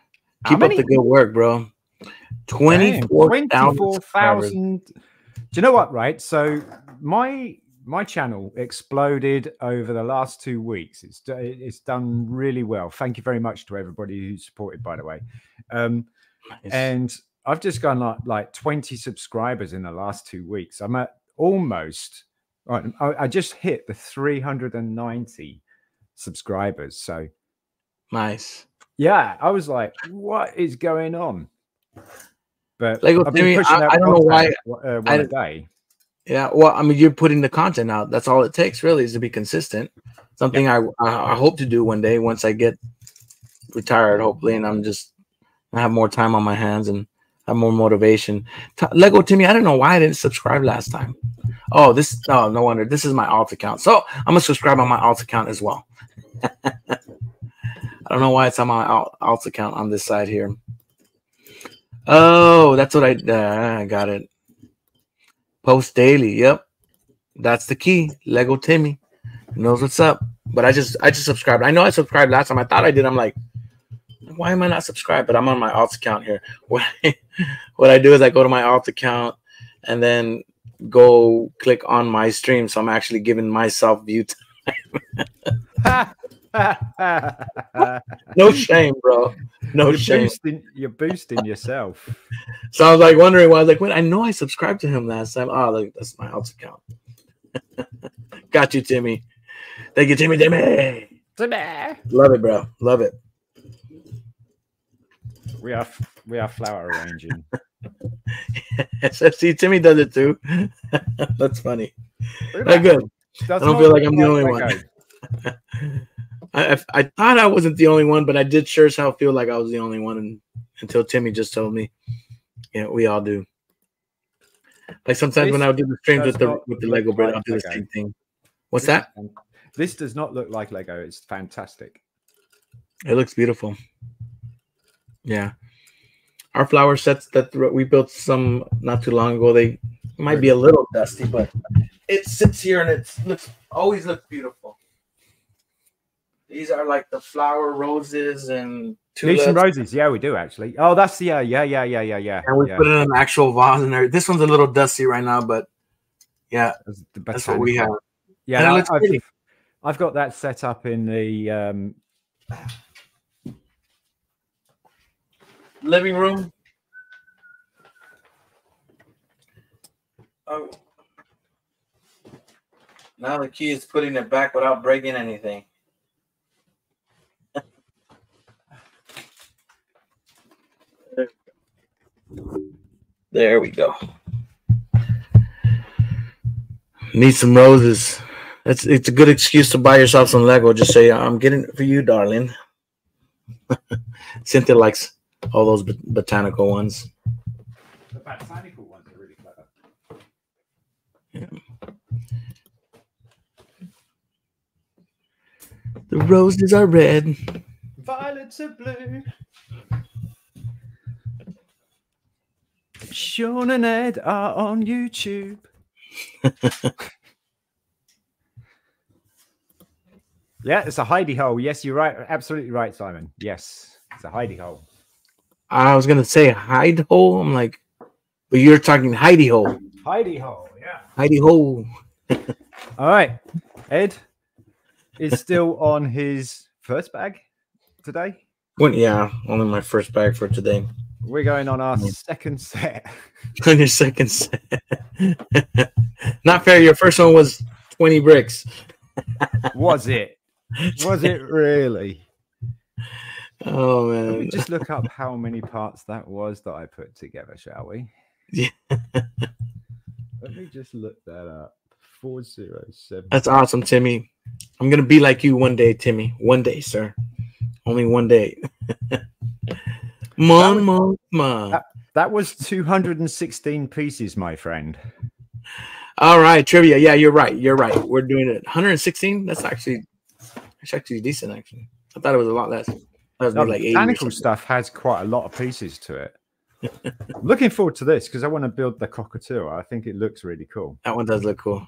Keep up the good work, bro. Damn, 24,000 subscribers. 24,000. Do you know what? Right. So my my channel exploded over the last two weeks. It's it's done really well. Thank you very much to everybody who supported. By the way, um, Nice. and I've just gone like like 20 subscribers in the last two weeks. I'm at almost. Right, I, I just hit the 390 subscribers. So Nice. yeah, I was like, what is going on? But Lego I've Timmy, been pushing I- I don't know why- uh, one I- a day. Yeah. Well, I mean, you're putting the content out. That's all it takes, really, is to be consistent. Something I, I I hope to do one day once I get retired, hopefully, and I'm just I have more time on my hands and have more motivation. T- Lego Timmy, I don't know why I didn't subscribe last time. Oh, this oh no wonder this is my alt account. So I'm gonna subscribe on my alt account as well. I don't know why it's on my alt, alt account on this side here. Oh, that's what I uh, got it. Post daily. Yep, that's the key. Lego Timmy knows what's up. But I just I just subscribed. I know I subscribed last time. I thought I did. I'm like, why am I not subscribed? But I'm on my alt account here. What I, what I do is I go to my alt account and then go click on my stream. So I'm actually giving myself view time. no shame, bro. No you're shame. Boosting, you're boosting yourself. So I was like wondering why. I was like, wait, I know I subscribed to him last time. Oh, look, that's my alt account. Got you, Timmy. Thank you, Timmy. Timmy. Love it, bro. Love it. We are we are flower arranging. See, Timmy does it too. That's funny. Not good. I don't feel like I'm the only one. I, I thought I wasn't the only one, but I did sure as hell feel like I was the only one and, until Timmy just told me. Yeah, we all do. Like sometimes when I would do the streams with the with the Lego Brit, like I'll do the same thing. What's This that? is- This does not look like Lego. It's fantastic. It looks beautiful. Yeah. Our flower sets that we built some not too long ago, they might be a little dusty, but it sits here and it looks always looks beautiful. These are like the flower roses and tulips. roses. Yeah, we do actually. Oh, that's the yeah, yeah, yeah, yeah, yeah, yeah. And we yeah. put in an actual vase in there. This one's a little dusty right now, but yeah, That's, the that's what we have. Yeah, I, I've. I've got that set up in the um, Living room. Oh. Now the key is putting it back without breaking anything. There we go. Need some roses. It's it's a good excuse to buy yourself some Lego. Just say, "I'm getting it for you, darling." Cynthia likes all those bot- botanical ones. the botanical ones are really clever. The roses are red. Violets are blue. Sean and Ed are on YouTube. yeah, it's a hidey hole. Yes, you're right. Absolutely right, Simon. Yes, it's a hidey hole. I was gonna say hide hole. I'm like, but you're talking hidey hole. Hidey hole, yeah. Hidey hole. All right. Ed is still on his first bag today. Well, yeah, only my first bag for today. We're going on our second set. On your second set. Not fair. Your first one was 20 bricks. Was it? Was it really? Oh Let me man. just look up how many parts that was that I put together, shall we? Yeah. Let me just look that up. Four zero seven. That's awesome, Timmy. I'm gonna be like you one day, Timmy. One day, sir. Only one day. Mon, mon, mon. That, that was 216 pieces, my friend. All right, trivia. Yeah, you're right. You're right. We're doing it. 116. That's actually, that's actually decent. Actually, I thought it was a lot less. No, like 80 botanical stuff has quite a lot of pieces to it. Looking forward to this because I want to build the cockatoo. I think it looks really cool. That one does look cool.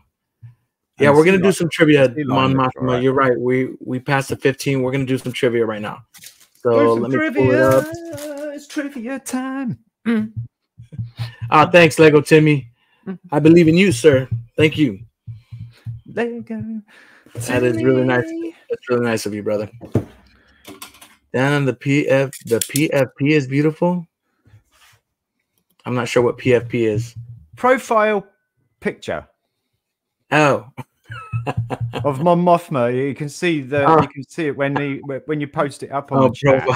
Yeah, And we're gonna do some trivia, Mon alright. You're right. We we passed the 15. We're gonna do some trivia right now. So let me pull it up. It's trivia time. Ah, thanks, Lego Timmy. I believe in you, sir. Thank you. Lego. That is really nice. That's really nice of you, brother. Down the PF, the PFP is beautiful. I'm not sure what PFP is. Profile picture Oh, of Mon Mothma. You can see the Ah. you can see it when the when you post it up on oh, the chat.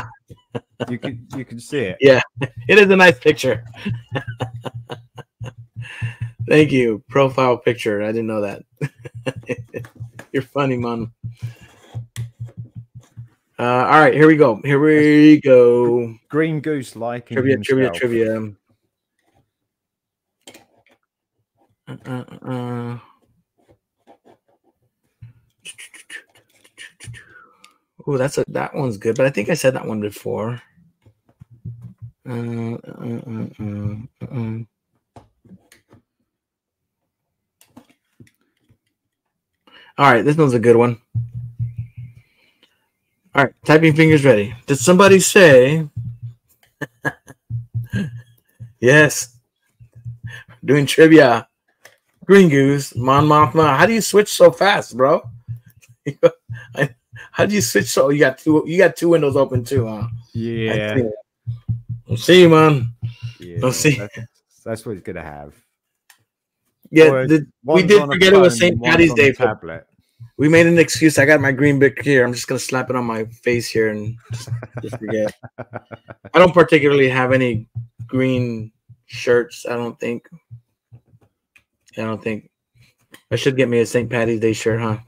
You can you can see it. Yeah, it is a nice picture. Thank you. Profile picture. I didn't know that. You're funny, man. Uh, all right, here we go. Here we go. Green goose like Trivia, trivia, trivia. uh, uh. Oh, that's a that one's good, but I think I said that one before. Uh, uh, uh, uh, uh. All right, this one's a good one. All right, typing fingers ready. Did somebody say? yes. Doing trivia. Green Goose, Mon Mothma. How do you switch so fast, bro? How do you switch so? You got two. You got two windows open too, huh? Yeah. We'll see you, man. yeah We'll see. That's, that's what he's gonna have. Yeah, the, we did forget it was St. Patty's Day. Tablet. We made an excuse. I got my green book here. I'm just gonna slap it on my face here and just, just forget. I don't particularly have any green shirts. I don't think. I don't think. I should get me a St. Patty's Day shirt, huh?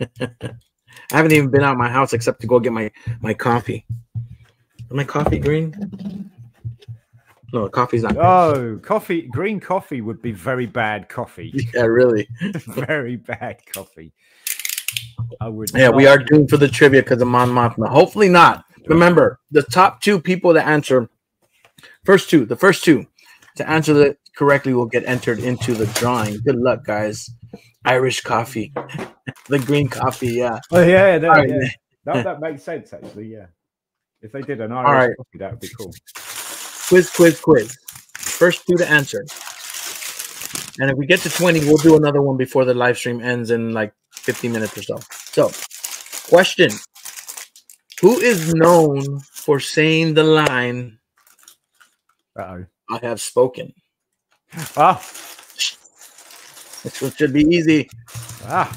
I haven't even been out of my house except to go get my my coffee. Is my coffee green? No, coffee's not. Oh, coffee. Green coffee would be very bad coffee. Yeah, really. very bad coffee. I would. Yeah, we are doomed for the trivia because of Mon Mothma. Hopefully not. Remember, the top two people that answer, first two, the first two to answer that correctly will get entered into the drawing. Good luck, guys. Irish coffee, the green coffee. Yeah. Oh yeah, no, All right. yeah. That, that makes sense actually. Yeah, if they did an Irish right. coffee, that would be cool. Quiz, quiz, quiz. First two to answer. And if we get to 20, we'll do another one before the live stream ends in like 50 minutes or so. So, question Who is known for saying the line, Uh I have spoken? oh. Ah, This one should be easy. ah.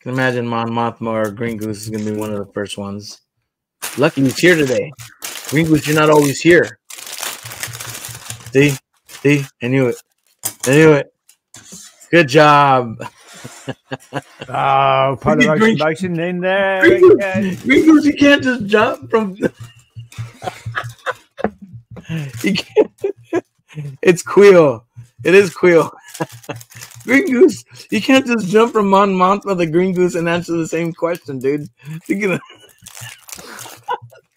can imagine Mon Mothma or Green Goose is going to be one of the first ones. Lucky he's here today. Green Goose, you're not always here. See? See? I knew it. I knew it. Good job. Oh, Green- polarization motion in there. Green Goose, again. Green Goose, you can't just jump from. you can't. It's Kuiil. It is Kuiil. Green Goose, you can't just jump from Mon Mothma the Green Goose and answer the same question, dude. Look at him.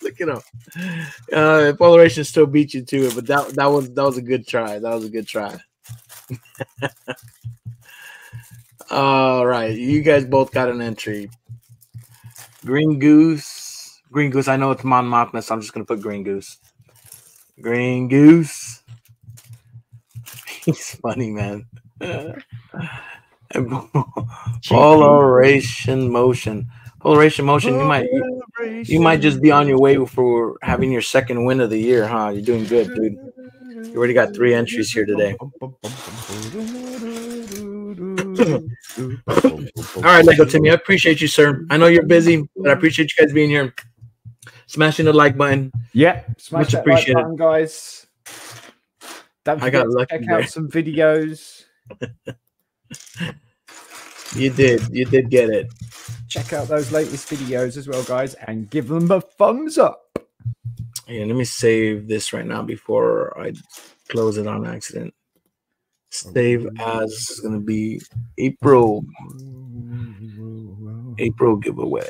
Look at him. Uh, Polaration still beat you to it, but that that was that was a good try. That was a good try. All right, you guys both got an entry. Green Goose. Green Goose. I know it's Mon Mothma, so I'm just gonna put Green Goose. Green Goose. He's funny, man. Polaration motion. Polaration motion. You might you might just be on your way for having your second win of the year, huh? You're doing good, dude. You already got three entries here today. All right, Lego Timmy. I appreciate you, sir. I know you're busy, but I appreciate you guys being here. Smashing the like button. Yeah, smash Much that like appreciated. button, guys. Don't I got forget to lucky check there. out some videos. You did. You did get it. Check out those latest videos as well, guys, and give them a thumbs up. Yeah, let me save this right now before I close it on accident. Save as is gonna be April. April giveaway.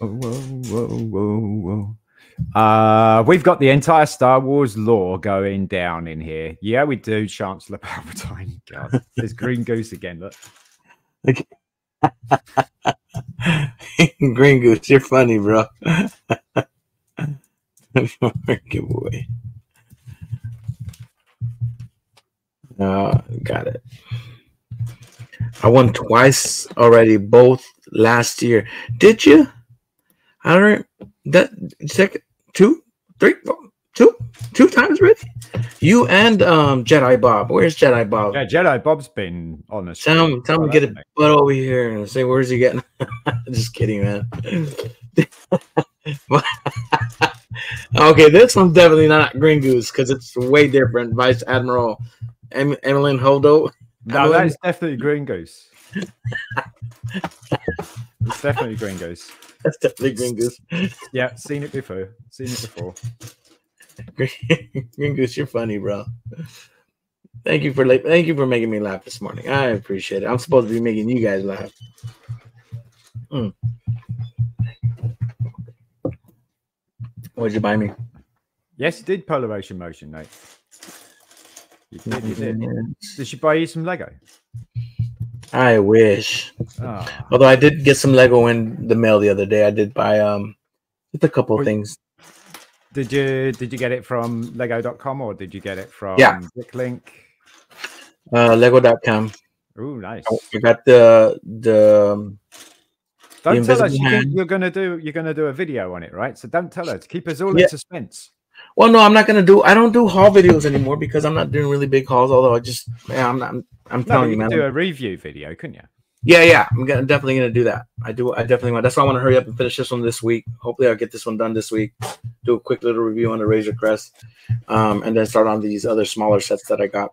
Whoa, whoa, whoa, whoa. Uh, we've got the entire Star Wars lore going down in here. Yeah, we do. Chancellor Palpatine. God, there's Green Goose again. Look. Green Goose, you're funny, bro. giveaway. Uh, got it. I won twice already, both last year. Did you? I don't that second two, three, four, two, two times already. You and um Jedi Bob. Where's Jedi Bob? Yeah, Jedi Bob's been on the Tell him, tell him to get a butt over here and say, "Where's he getting?" Just kidding, man. okay, this one's definitely not Green Goose because it's way different. Vice Admiral em- Amilyn Holdo. No, Amilyn- that's definitely Green Goose. it's definitely Green Goose. that's definitely Green Goose. Yeah, seen it before. Seen it before. Green, Goose, you're funny, bro. Thank you for la- thank you for making me laugh this morning. I appreciate it. I'm supposed to be making you guys laugh. Mm. What'd you buy me? Yes, you did Polaration Motion, mate. You did, you did. Did she buy you some Lego? I wish. Ah. Although I did get some Lego in the mail the other day. I did buy um just a couple things. Did you did you get it from Lego.com or did you get it from Yeah. Bricklink? Uh Lego.com. Oh, nice. I got the the um, Don't tell us you, are gonna do you're gonna do a video on it, right? So don't tell us. Keep us all Yeah. in suspense. Well, no, I'm not gonna do. I don't do haul videos anymore because I'm not doing really big hauls. Although I just, yeah, I'm not. I'm, I'm No, telling you man. do a review video, couldn't you? Yeah, yeah, I'm gonna, definitely gonna do that. I do. I definitely want. That's why I want to hurry up and finish this one this week. Hopefully, I'll get this one done this week. Do a quick little review on the Razor Crest, um, and then start on these other smaller sets that I got.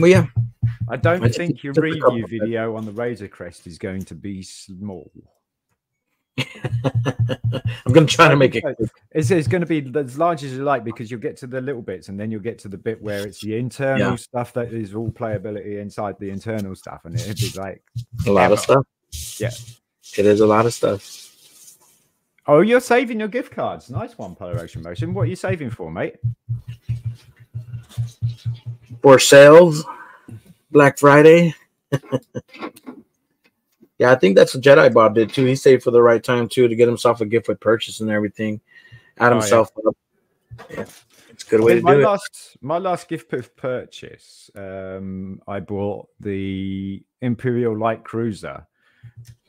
But yeah, I don't I think your just a couple review video on the Razor Crest is going to be small. I'm gonna try to make it. It's, it's going to be as large as you like because you'll get to the little bits and then you'll get to the bit where it's the internal Yeah. stuff that is all playability inside the internal stuff, and it'd be like A lot of stuff. Yeah. It is a lot of stuff. Oh, you're saving your gift cards. Nice one, Polaration Motion. What are you saving for, mate? for sales black friday yeah i think that's what jedi bob did too. He saved for the right time too to get himself a gift with purchase and everything. Add Oh, yeah. himself up. Yeah it's a good way to my do it. my last gift with purchase um i bought the imperial light cruiser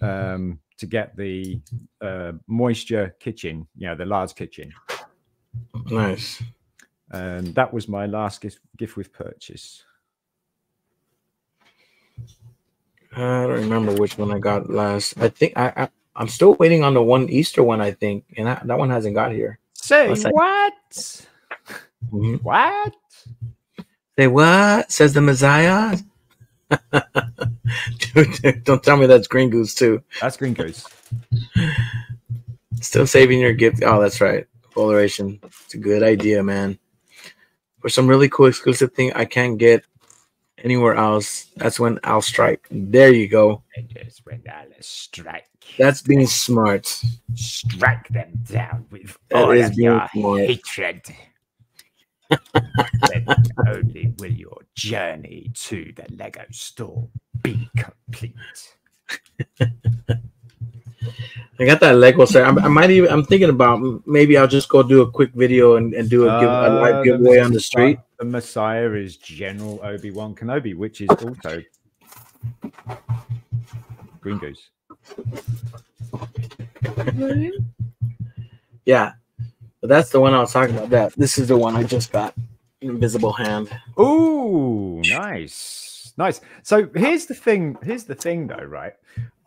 um to get the uh moisture kitchen you know the large kitchen. Nice. And that was my last gift gift with purchase i don't remember which one i got last i think i, I i'm still waiting on the one easter one i think and that, that one hasn't got here say Unless I- what Mhm. what say what says the messiah Dude, dude, don't tell me that's green goose too that's green goose Still saving your gift. Oh, that's right. Polaration. It's a good idea, man. For some really cool exclusive thing I can't get anywhere else, that's when I'll strike. There you go. Just when I'll strike That's being smart. strike them down with That all of your smart. hatred. then only will your journey to the Lego store be complete. I got that Lego set. I, I might even. I'm thinking about maybe I'll just go do a quick video and, and do a, give, a Uh, live the giveaway on the street. The Messiah is General Obi Wan Kenobi, which is also Green Goose. Yeah, but that's the one I was talking about. That this is the one I just got. Invisible Hand. Ooh, nice, nice. So here's the thing. Here's the thing, though, right?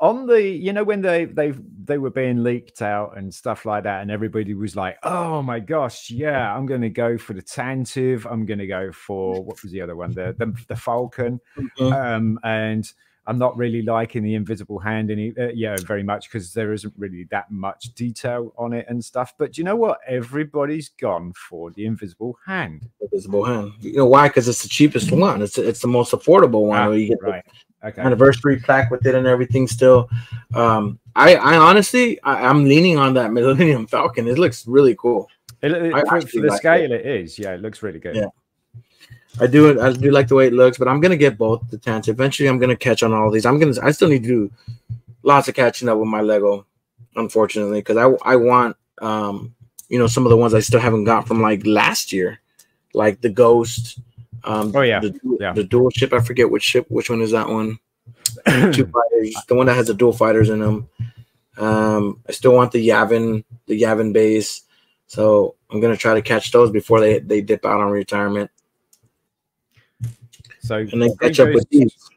On the, you know, when they they they were being leaked out and stuff like that, and everybody was like, "Oh my gosh, yeah, I'm going to go for the Tantive. I'm going to go for what was the other one? The the, the Falcon." Mhm. Um, and I'm not really liking the Invisible Hand any, uh, yeah, very much because there isn't really that much detail on it and stuff. But you know what? Everybody's gone for the Invisible Hand. Invisible Hand. You know why? Because it's the cheapest one. It's it's the most affordable one. Ah, you get right. Okay. anniversary plaque with it and everything still um i i honestly I, i'm leaning on that millennium falcon it looks really cool It, it- for, for the like scale, it is. Yeah, it looks really good. Yeah. I do i do like the way it looks but i'm gonna get both the tents eventually i'm gonna catch on all these i'm gonna i still need to do lots of catching up with my lego unfortunately because i i want um you know some of the ones i still haven't got from like last year like the ghost um Oh, yeah. the, Yeah. the dual ship i forget which ship which one is that one two fighters, the one that has the dual fighters in them. Um, I still want the Yavin, the Yavin base. So I'm gonna try to catch those before they they dip out on retirement, So and then Green catch up with Goose, these.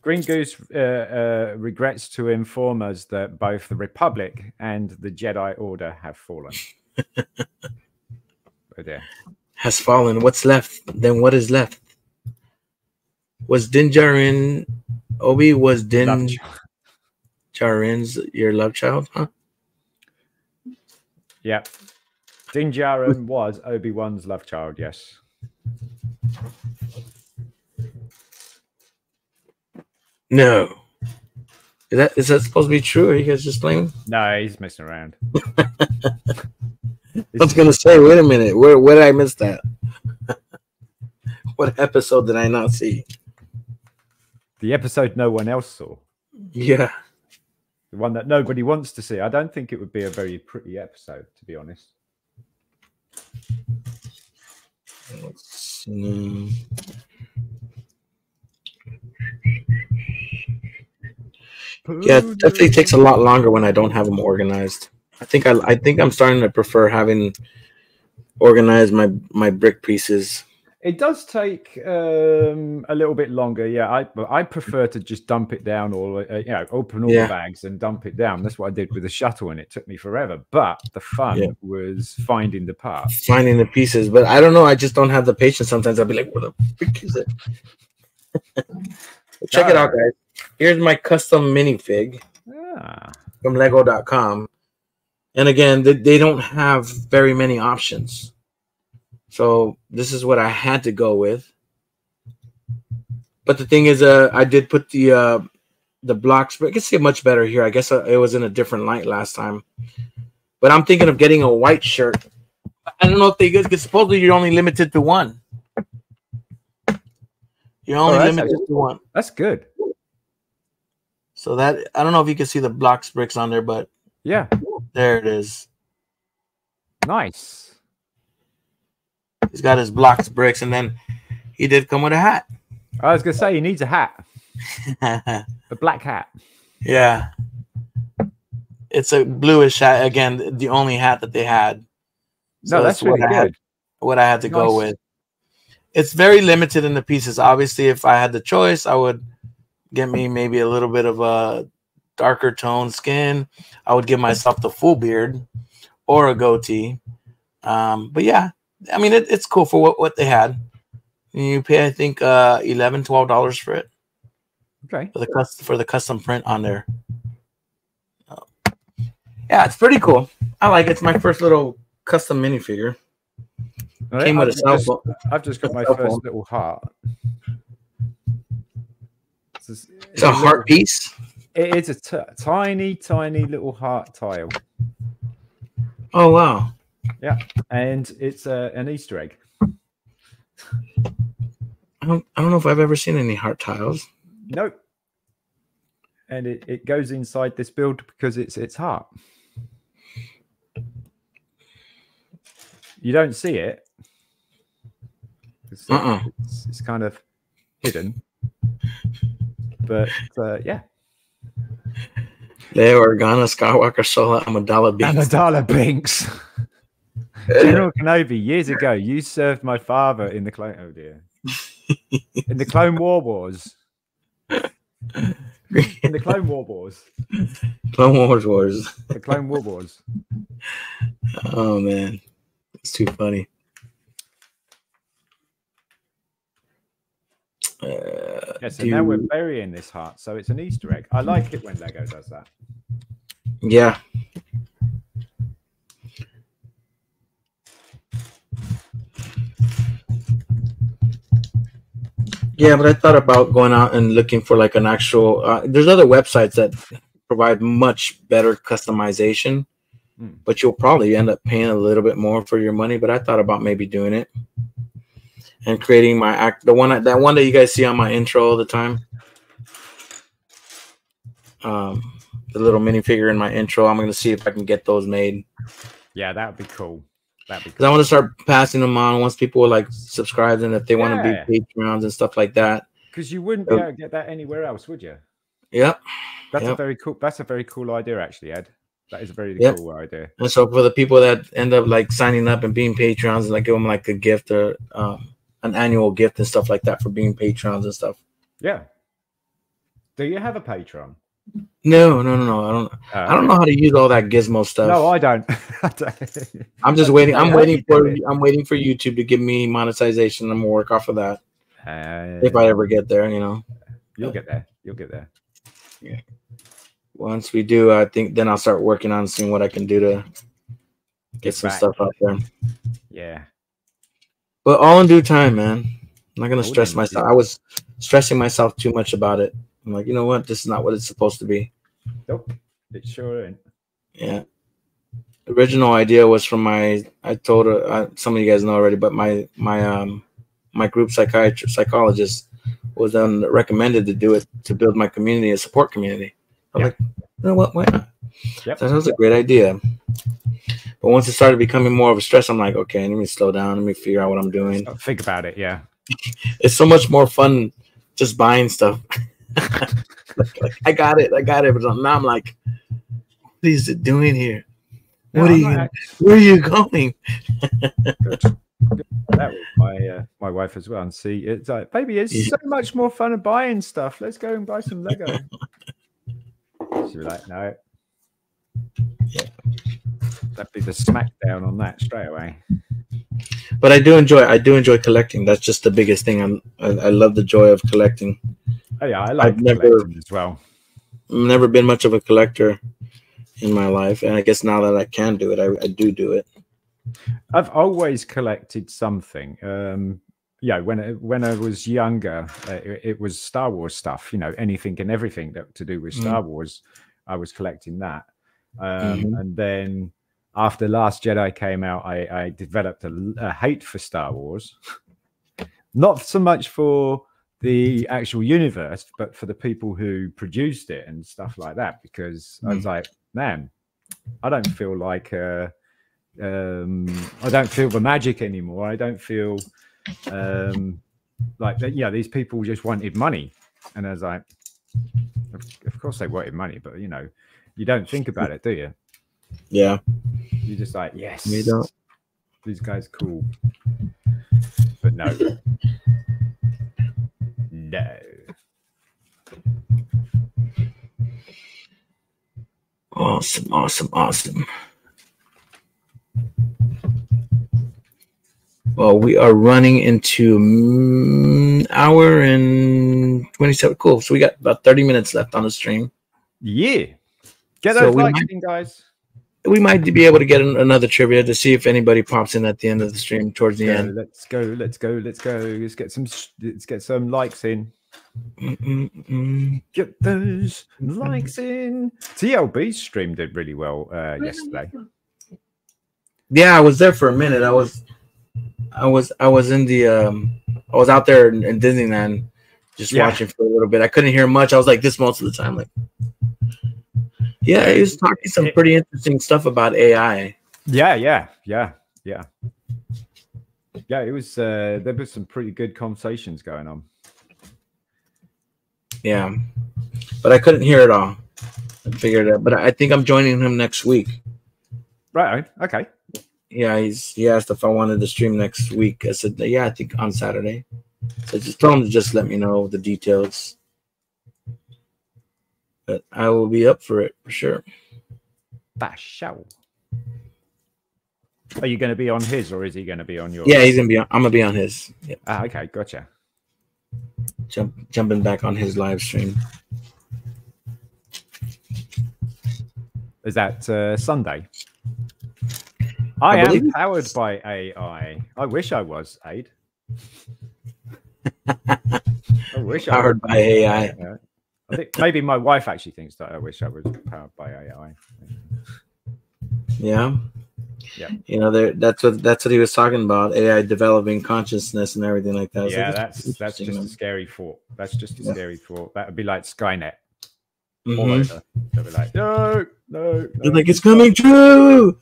Green Goose uh, uh, regrets to inform us that both the Republic and the Jedi Order have fallen. oh dear. Has fallen. What's left? Then what is left? Was Din Djarin Obi? Was Din. Djarin's your love child? Huh? Yeah. Din Djarin was Obi Wan's love child. Yes. No. Is that is that supposed to be true? Or are you guys just playing? No, he's messing around. I was gonna say, wait a minute, where where did I miss that? what episode did I not see? The episode no one else saw. Yeah. The one that nobody wants to see. I don't think it would be a very pretty episode, to be honest. Mm. Yeah, it definitely takes a lot longer when I don't have them organized. I think I, I think I'm starting to prefer having organized my my brick pieces. It does take um, a little bit longer. Yeah, I I prefer to just dump it down or uh, you know open all Yeah. the bags and dump it down. That's what I did with the shuttle, and it took me forever. But the fun Yeah. was finding the parts. finding the pieces, but I don't know. I just don't have the patience. Sometimes I'll be like, "Where the frick is it?" Check it out, guys. Here's my custom minifig Ah, from Lego.com, and again, they, they don't have very many options. So this is what I had to go with. But the thing is, uh, I did put the uh, the blocks, but I can see it much better here. I guess uh, it was in a different light last time. But I'm thinking of getting a white shirt. I don't know if they because supposedly you're only limited to one. You're only Oh, limited actually- to one. that's good. So that I don't know if you can see the blocks bricks on there, but Yeah, there it is. nice. He's got his blocks bricks, and then he did come with a hat. I was gonna say he needs a hat, a black hat. yeah, it's a bluish hat again. The only hat that they had. No, that's what really I had, what I had to go with. It's very limited in the pieces. Obviously, if I had the choice, I would get me maybe a little bit of a darker tone skin. I would give myself the full beard or a goatee. Um, but yeah, I mean, it, it's cool for what, what they had. You pay, I think, uh, 11 dollars for it Okay. for the custom for the custom print on there. Oh. Yeah, it's pretty cool. I like it. It's my first little custom minifigure. All Came right, with a I've cell just- phone. I've just got my first phone. little heart. It's, just- It's a little- heart piece. It is a t- tiny, tiny little heart tile. Oh wow. Yeah, and it's uh, an Easter egg. I don't I don't know if I've ever seen any heart tiles. Nope. And it, it goes inside this build because it's its heart. You don't see it. It's, uh, Uh-uh. it's, it's kind of hidden. But uh, yeah. Leo Organa, Skywalker, Solo, Amidala Binks. Amidala Binks. General Kenobi, years ago, you served my father in the clone. Oh dear. In the Clone War Wars. In the Clone War Wars. Clone Wars Wars. The Clone War Wars. Oh man, it's too funny. Uh, Yeah, so now we're burying this heart. So it's an Easter egg. I like it when Lego does that. yeah. Yeah, but I thought about going out and looking for like an actual. Uh, there's other websites that provide much better customization, Hmm. but you'll probably end up paying a little bit more for your money. But I thought about maybe doing it and creating my act. The one that one that you guys see on my intro all the time. Um, the little minifigure in my intro. I'm gonna see if I can get those made. Yeah, that would be cool. That'd be Because I want to start passing them on once people are like subscribe and if they want to be Patreons and stuff like that. Because you wouldn't be able to get that anywhere else, would you? Yep. That's a very cool. That's a very cool idea, actually, Ed. That is a very Yep. cool idea. And so for the people that end up like signing up and being Patreons, and like give them like a gift or um, an annual gift and stuff like that for being Patrons and stuff. Yeah. Do you have a Patreon? No, no, no, no. I don't. I don't know how to use all that gizmo stuff. No, I don't. I don't. I'm just waiting. I'm waiting for. I'm waiting for YouTube to give me monetization. I'm gonna work off of that Uh, if I ever get there. You know. You'll get there. You'll get there. Yeah. Once we do, I think then I'll start working on seeing what I can do to get Get some back. stuff out there. Yeah. But all in due time, man. I'm not gonna All stress myself. I was stressing myself too much about it. I'm like, you know what? This is not what it's supposed to be. Nope, it sure ain't. Yeah. The original idea was from my. I told her uh, some of you guys know already, but my my um my group psychiatrist psychologist was then recommended to do it to build my community a support community. I'm Yeah. like, you know what? Why not? Yep. That was a great idea. But once it started becoming more of a stress, I'm like, okay, let me slow down. Let me figure out what I'm doing. Think about it. Yeah. It's so much more fun just buying stuff. like, like, I got it, I got it. But now I'm like, what is it doing here? No, What are you? not Where are you going? that was my uh, my wife as well. And see, it's like, baby, it's Yeah. so much more fun of buying stuff. Let's go and buy some Lego. She'd be like, no. Yeah. That'd be the smackdown on that straight away. But I do enjoy. I do enjoy collecting. That's just the biggest thing. I'm. I, I love the joy of collecting. Oh yeah, I like never- collecting as well. I've never been much of a collector in my life, and I guess now that I can do it, I, I do do it. I've always collected something. Um, yeah, when I, when I was younger, uh, it, it was Star Wars stuff. You know, anything and everything that to do with Mm. Star Wars, I was collecting that. Um, Mhm. And then after Last Jedi came out, I, I developed a hate for Star Wars. Not so much for the actual universe, but for the people who produced it and stuff like that. Because I was like, man, I don't feel like uh, um, I don't feel the magic anymore. I don't feel um, like that. Yeah, these people just wanted money, and I was like, of, of course they wanted money, but you know, you don't think about it, do you? Yeah. You're just like, yes, We don't. these guys cool, but no, no. Awesome. Awesome. Awesome. Well, we are running into mm, hour and twenty-seven. Cool. So we got about thirty minutes left on the stream. Yeah, get So those we likes might- in, guys. We might be able to get an, another trivia to see if anybody pops in at the end of the stream towards the Go, end. let's go, let's go, let's go. Let's get some, let's get some likes in. Mm-mm-mm. Get those likes in. TLB stream did really well uh, yesterday. Yeah, I was there for a minute. I was, I was, I was in the, um, I was out there in, in Disneyland, just Yeah. watching for a little bit. I couldn't hear much. I was like this most of the time. Like, yeah, he was talking some pretty interesting stuff about AI. Yeah, yeah, yeah, yeah. Yeah, it was. Uh, there was some pretty good conversations going on. Yeah, but I couldn't hear it all. I figured it, but I think I'm joining him next week. Right. Okay. Yeah, he's he asked if I wanted to stream next week. I said, yeah, I think on Saturday. So just tell him to just let me know the details. But I will be up for it for sure. Bashow. Are you going to be on his, or is he going to be on yours? Yeah, he's gonna be. On, I'm gonna be on his. Yeah, Ah, okay, gotcha. jump jumping back on his live stream. Is that uh, Sunday? I, am believe- powered by AI. I wish I was, Aid. I wish I Powered by AI. Yeah. I think maybe my wife actually thinks that I wish I was powered by AI. Yeah. Yeah. You know, there. That's what that's what he was talking about. AI developing consciousness and everything like that. Yeah, like, that's that's just a scary thought. That's just a Yeah. scary thought. That would be like Skynet. Mhm. over. They'll be like, no, no, no. They're like it's coming true.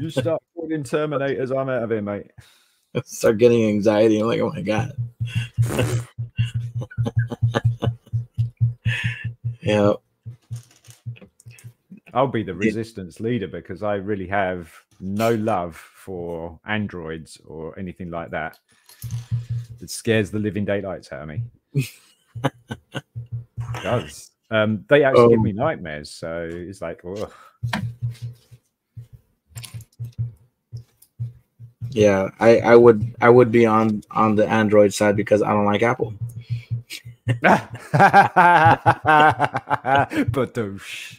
You start putting Terminators, I'm out of here, mate. Start getting anxiety. I'm like, oh my god. yeah. I'll be the resistance leader because I really have no love for androids or anything like that. It scares the living daylights out of me. It does. Um, they actually give Um, me nightmares, so it's like, oh, Yeah, I, I would I would be on on the Android side because I don't like Apple. Badoosh.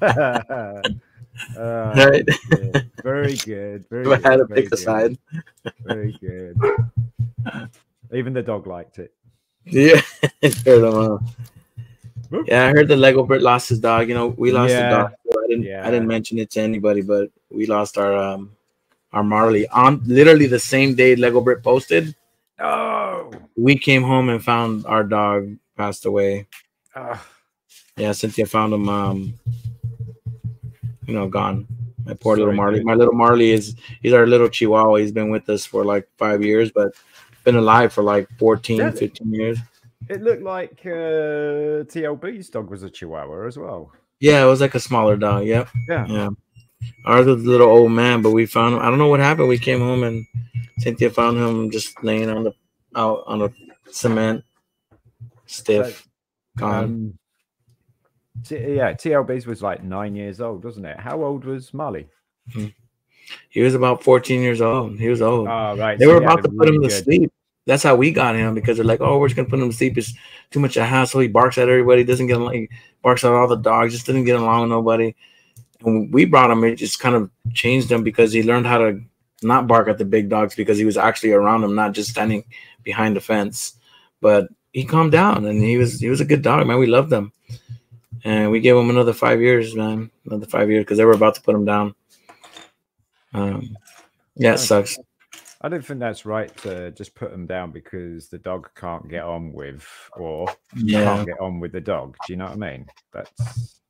Uh, Right. good. Very good. Very I good. had to pick a side. Very good. Even the dog liked it. Yeah. Yeah, I heard the Lego Brit lost his dog. You know, we lost Yeah. a dog. so I didn't. Yeah. I didn't mention it to anybody, but we lost our um our Marley on literally the same day Lego Brit posted. Oh, We came home and found our dog passed away. ah, Yeah, Cynthia found him. Um, you know, gone. My poor little Marley. dude. My little Marley is he's our little Chihuahua. He's been with us for like five years, but been alive for like 14, Yeah. 15 years. it looked like uh, TLB's dog was a Chihuahua as well. Yeah, it was like a smaller dog. Yep. Yeah. Yeah. Ours was a little old man, but we found him. I don't know what happened. We came home and Cynthia found him just laying on the out on the cement, stiff, gone. Um, T- yeah, TLB's was like nine years old, wasn't it? How old was Marley? he was about 14 years old. He was old. Oh, right. they so were about to a put him really to good- sleep. That's how we got him because they're like, oh, we're just gonna put him to sleep. It's too much of a hassle. He barks at everybody. Doesn't get along. He barks at all the dogs. Just didn't get along with nobody. And we brought him. It just kind of changed him because he learned how to not bark at the big dogs because he was actually around them, not just standing behind the fence. But he calmed down and he was he was a good dog, man. We loved him, and we gave him another five years, man. Another five years because they were about to put him down. Um, yeah, it sucks. I don't think that's right to just put them down because the dog can't get on with or Yeah. can't get on with the dog. Do you know what I mean? That's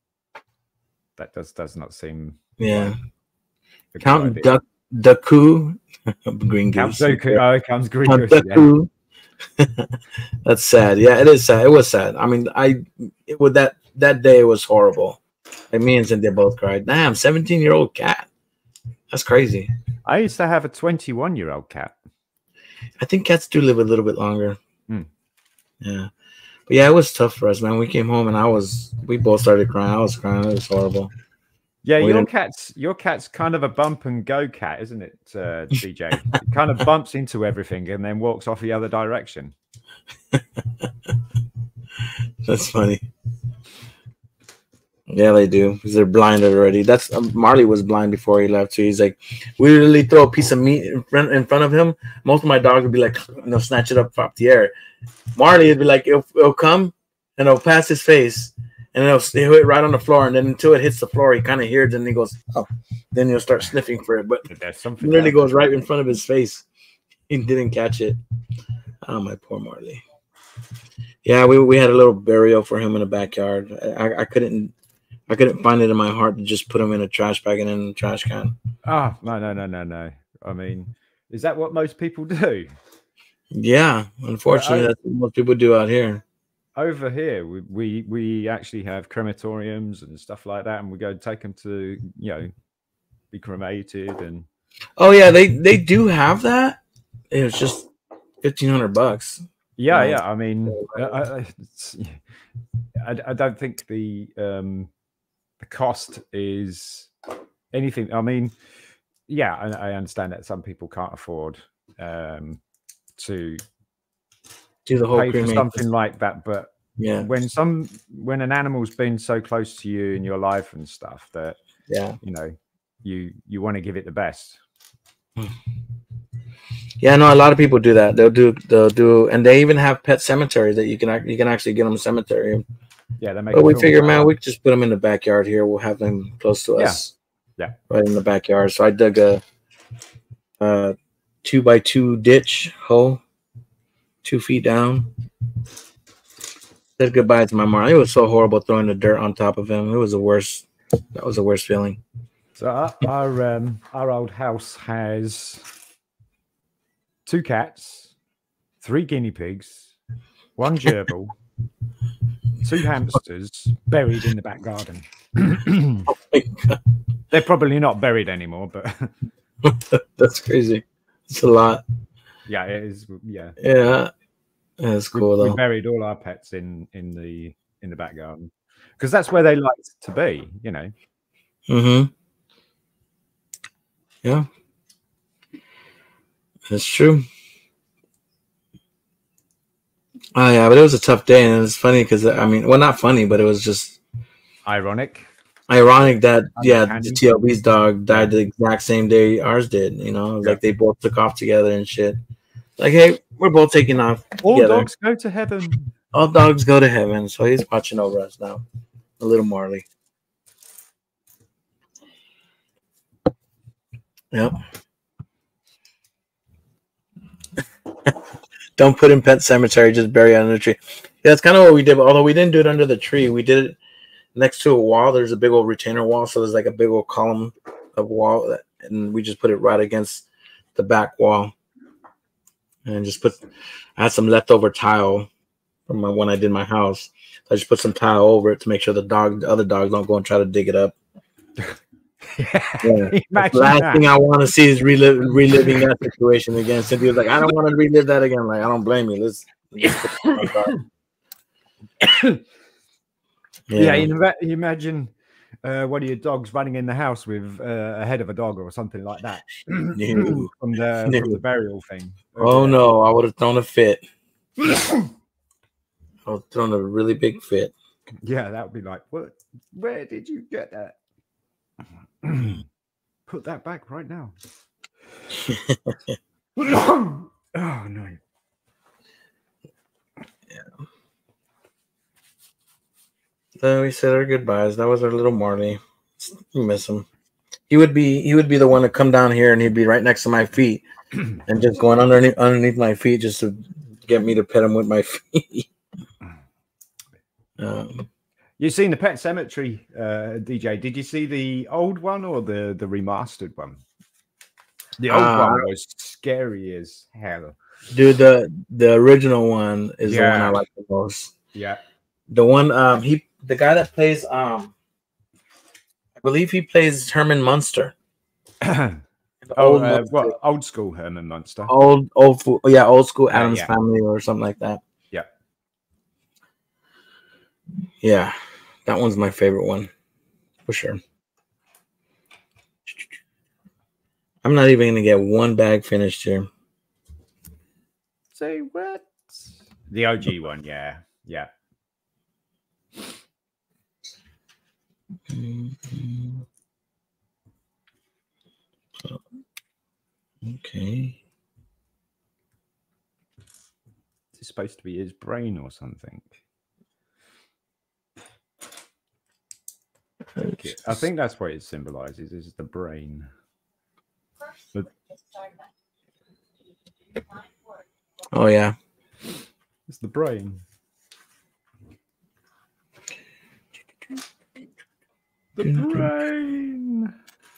that does does not seem Yeah. Count. Duck Ducku Green Goose. Dooku. Oh, Green Count Goose. Dooku. That's sad. Yeah, it is sad. It was sad. I mean, I it would that that day was horrible. Like me and Cynthia both cried. Damn, 17 year old cat. That's crazy. I used to have a 21 year old cat. I think cats do live a little bit longer. Hmm. Yeah. But yeah, it was tough for us, man. We came home and I was we both started crying. I was crying. It was horrible. Yeah, your cat's your cat's kind of a bump and go cat, isn't it, uh, DJ? it kind of bumps into everything and then walks off the other direction. That's funny. Yeah, they do because they're blinded already. That's um, Marley was blind before he left too. He's like, we literally throw a piece of meat in front in front of him. Most of my dogs would be like, you know, snatch it up off the air. Marley would be like, it'll, it'll come and it'll pass his face and it'll, it'll hit right on the floor. And then until it hits the floor, he kind of hears and he goes, oh, then he'll start sniffing for it. But it something literally goes right in front of his face. He didn't catch it. Oh, my poor Marley. Yeah, we, we had a little burial for him in the backyard. I, I couldn't I couldn't find it in my heart to just put him in a trash bag and in a trash can. Ah, no, no, no, no, no. I mean, is that what most people do? Yeah, unfortunately, I- that's what most people do out here. Over here, we, we we actually have crematoriums and stuff like that, and we go take them to you know be cremated and Oh yeah, they they do have that. It was just fifteen hundred bucks. Yeah, Yeah. yeah. I mean, I, I, I, I don't think the um, the cost is anything. I mean, yeah, I, I understand that some people can't afford um, to Do the whole pay for something like that, but Yeah, when some when an animal's been so close to you in your life and stuff that yeah, you know you you want to give it the best. yeah. No, a lot of people do that. They'll do they'll do, and they even have pet cemeteries that you can you can actually get them a cemetery. Yeah, that makes. But we figure, man, we just put them in the backyard here. We'll have them close to Yeah. us. Yeah. Right in the backyard. So I dug a, uh two by two ditch hole, two feet down. Said goodbye to my mom. It was so horrible throwing the dirt on top of him. It was the worst. That was the worst feeling. So our our, um, our old house has two cats, three guinea pigs, one gerbil, two hamsters buried in the back garden. They're probably not buried anymore, but That's crazy. It's a lot. yeah, it is. Yeah, Yeah. That's we, cool we though. buried all our pets in in the in the back garden because that's where they liked to be. You know. Mm-hmm. Yeah. That's true. Oh yeah, but it was a tough day, and it's funny because I mean, well, not funny, but it was just Ironic. ironic that yeah, the. TLB's dog died the exact same day ours did. You know, It was like they both took off together and shit. Like, hey, we're both taking off All together. dogs go to heaven. All dogs go to heaven, so he's watching over us now. A little Marley. Yep. Don't put in pet cemetery, just bury it under the tree. Yeah, that's kind of what we did. Although we didn't do it under the tree, we did it next to a wall. There's a big old retainer wall, so there's like a big old column of wall, and we just put it right against the back wall, and just put. I had some leftover tile from my, when I did my house. I just put some tile over it to make sure the dog, the other dogs, don't go and try to dig it up. Yeah. The last that. thing I want to see is relive, reliving that situation again. Cynthia was like, I don't want to relive that again. Like, I don't blame you. Let's. let's it. Yeah, you imagine uh, one of your dogs running in the house with uh, a head of a dog or something like that from the from the burial thing. Oh no, I would have thrown a fit. I would have thrown a really big fit. Yeah, that would be like, what? Where did you get that? Put that back right now. oh no. So we said our goodbyes. That was our little Marley. We miss him. He would be he would be the one to come down here and he'd be right next to my feet and just going underneath underneath my feet just to get me to pet him with my feet. um, You seen the Pet Cemetery, uh, DJ? Did you see the old one or the the remastered one? The old Uh, one was scary as hell. dude, the the original one is the one I like the most. Yeah. The one um he the guy that plays um I believe he plays Herman Munster. oh, old uh, what old school Herman Munster? old old yeah old school Yeah, Addams yeah. family or something like that. Yeah. Yeah, that one's my favorite one for sure. I'm not even gonna get one bag finished here. Say what? The OG one, yeah, yeah. Okay. It's supposed to be his brain or something. Okay, I think that's what it symbolizes is the brain. But Oh yeah. it's the brain. The brain.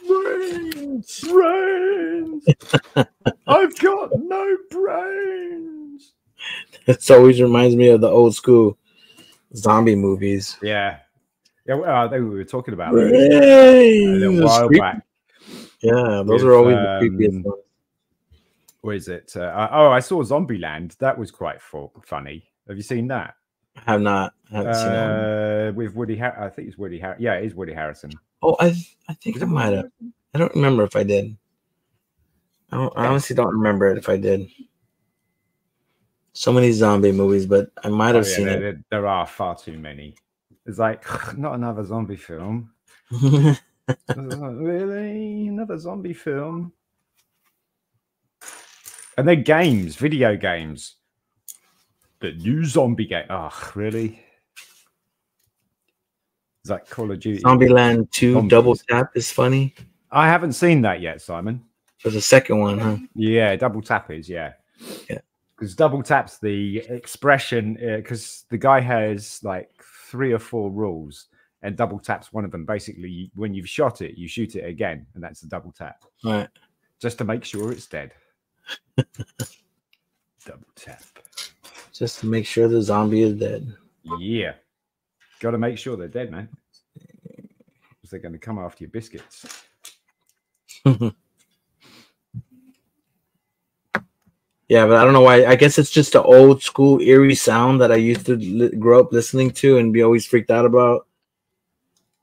Brains. Brains. I've got no brains. This always reminds me of the old school zombie movies. Yeah. Yeah, well, I think we were talking about those Brains. a little while back. Yeah, those With, are always the creepiest um, ones. What is it? Uh, oh, I saw Zombieland. That was quite fu- funny. Have you seen that? I have not. I haven't seen that one. Uh, with Woody, Har- I think it's Woody. Har- yeah, it is Woody Harrison. Oh, I I think Is I it might have. I don't remember if I did. I, don't, I honestly don't remember it if I did. So many zombie movies, but I might Oh, have yeah, seen there, there- there are far too many. It's like not another zombie film. really, another zombie film? And then games, video games. The new zombie game. Oh, really? It's like Call of Duty. Zombieland 2 Zombies. Double Tap is funny. I haven't seen that yet, Simon. There's a second one, huh? Yeah, double tap is yeah. Yeah. Because double taps the expression uh, because the guy has like three or four rules, and double taps one of them. Basically, when you've shot it, you shoot it again, and that's the double tap, Right. just to make sure it's dead. double tap. Just to make sure the zombie is dead. Yeah, got to make sure they're dead, man. Because they're going to come after your biscuits. Yeah, but I don't know why. I guess it's just the old school eerie sound that I used to li- grow up listening to and be always freaked out about.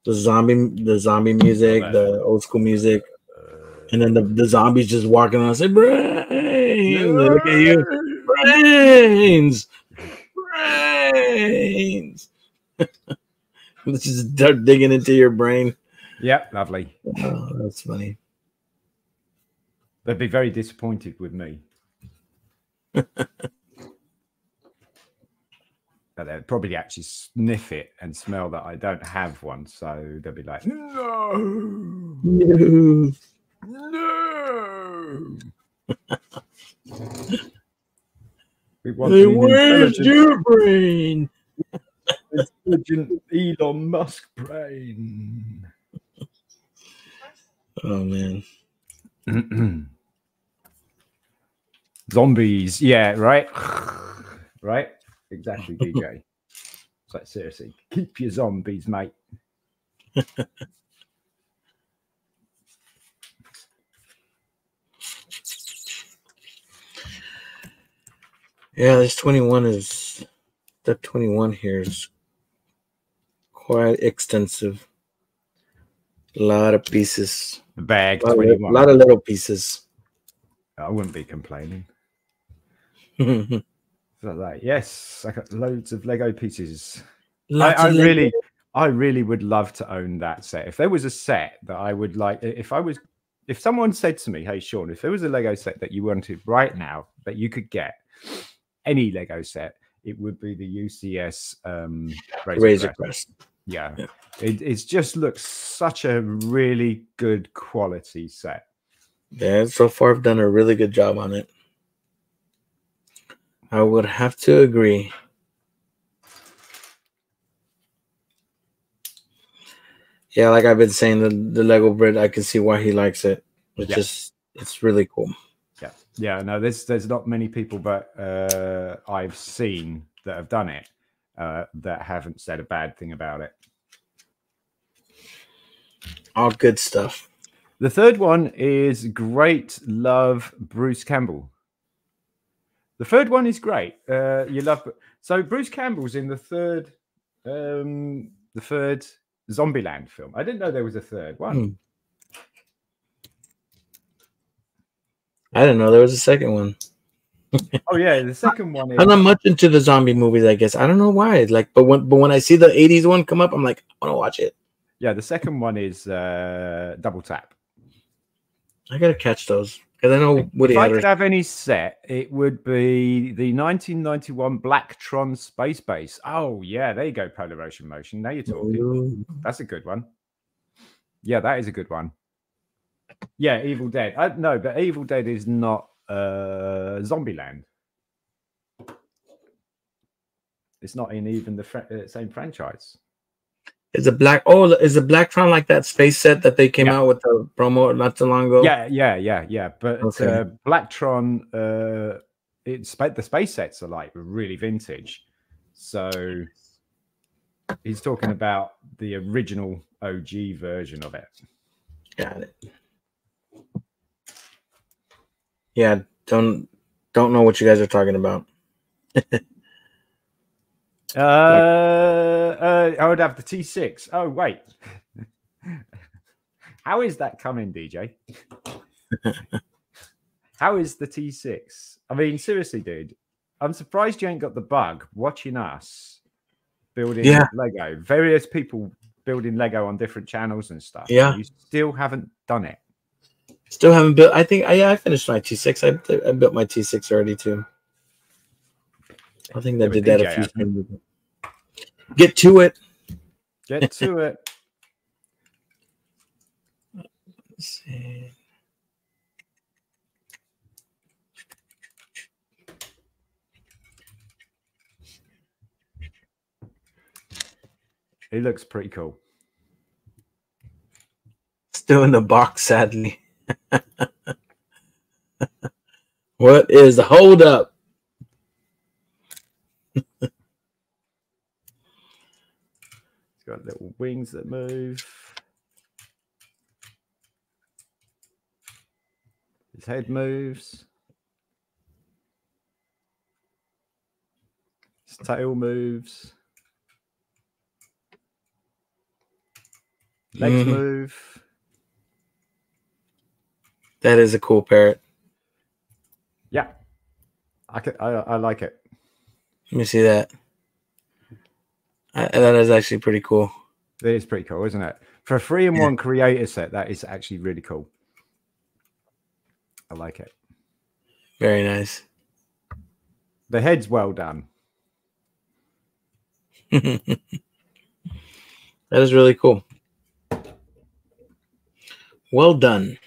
The zombie, the zombie music, the old school music, and then the, the zombies just walking and say. They look at you, brains, brains. Let's just start digging into your brain. Yep, lovely. Oh, that's funny. They'd be very disappointed with me. but they'd probably actually sniff it and smell that I don't have one. So they'll be like, no, No. no. We want where's your brain? intelligent Elon Musk brain. Oh man. Zombies, yeah, right, right, exactly, DJ. It's like seriously, keep your zombies, mate. Yeah, this 21 is the 21 here is quite extensive. A lot of pieces. The bag, A lot, of, 21. lot of little pieces. I wouldn't be complaining. Lots like, yes, I got loads of Lego pieces. I, of I Lego. really, I really would love to own that set. If there was a set that I would like, if I was, if someone said to me, "Hey, Sean, if there was a Lego set that you wanted right now that you could get, any Lego set, it would be the UCS um, Razor, Razor Crest. Yeah, Yeah. It, it just looks such a really good quality set. Yeah, so far I've done a really good job on it. I would have to agree. Yeah, like I've been saying, the, the Lego Brit, I can see why he likes it. It's Yeah. just, it's really cool. Yeah. No, there's there's not many people, that uh, I've seen that have done it uh, that haven't said a bad thing about it. All good stuff. The third one is Great Love Bruce Campbell. The third one is great. Uh, you love so Bruce Campbell's in the third, um, the third Zombieland film. I didn't know there was a third one. I didn't know there was a second one. Oh yeah, the second one is I'm not much into the zombie movies, I guess. I don't know why. Like, but when but when I see the 80s one come up, I'm like, I want to watch it. yeah, the second one is uh, Double Tap. I gotta catch those because I know Woody if I could have any set, it would be the 1991 Blacktron Space Base. Oh yeah, there you go, Polaration Motion. Now you're talking. Ooh. That's a good one. Yeah, that is a good one. Yeah, Evil Dead. I, no, but Evil Dead is not uh, Zombieland. It's not in even the fr- uh, same franchise. Is a black? Oh, is a Blacktron like that space set that they came Yeah. out with the promo not too long ago? Yeah, yeah, yeah, yeah. But Okay. uh, Blacktron, uh, it's the space sets are like really vintage. So he's talking about the original OG version of it. got it. Yeah, don't don't know what you guys are talking about. Uh, uh, I would have the T6. Oh, wait. How is that coming, DJ? How is the T6? I mean, seriously, dude, I'm surprised you ain't got the bug watching us building Yeah. Lego. Various people building Lego on different channels and stuff. Yeah. You still haven't done it. Still haven't built. I think I, yeah, I finished my T6. I, I built my T6 already too. I think I did that a few times. ago. Get to it. Get to it. Let's see. It looks pretty cool. Still in the box, sadly. What is the hold up? It's got little wings that move. His head moves. His tail moves. Legs Mhm. move. That is a cool parrot. Yeah. I, can, I, I like it. Let me see that. I, that is actually pretty cool. It is pretty cool, isn't it? For a three in one creator set, that is actually really cool. I like it. Very nice. The head's well done. that is really cool. Well done.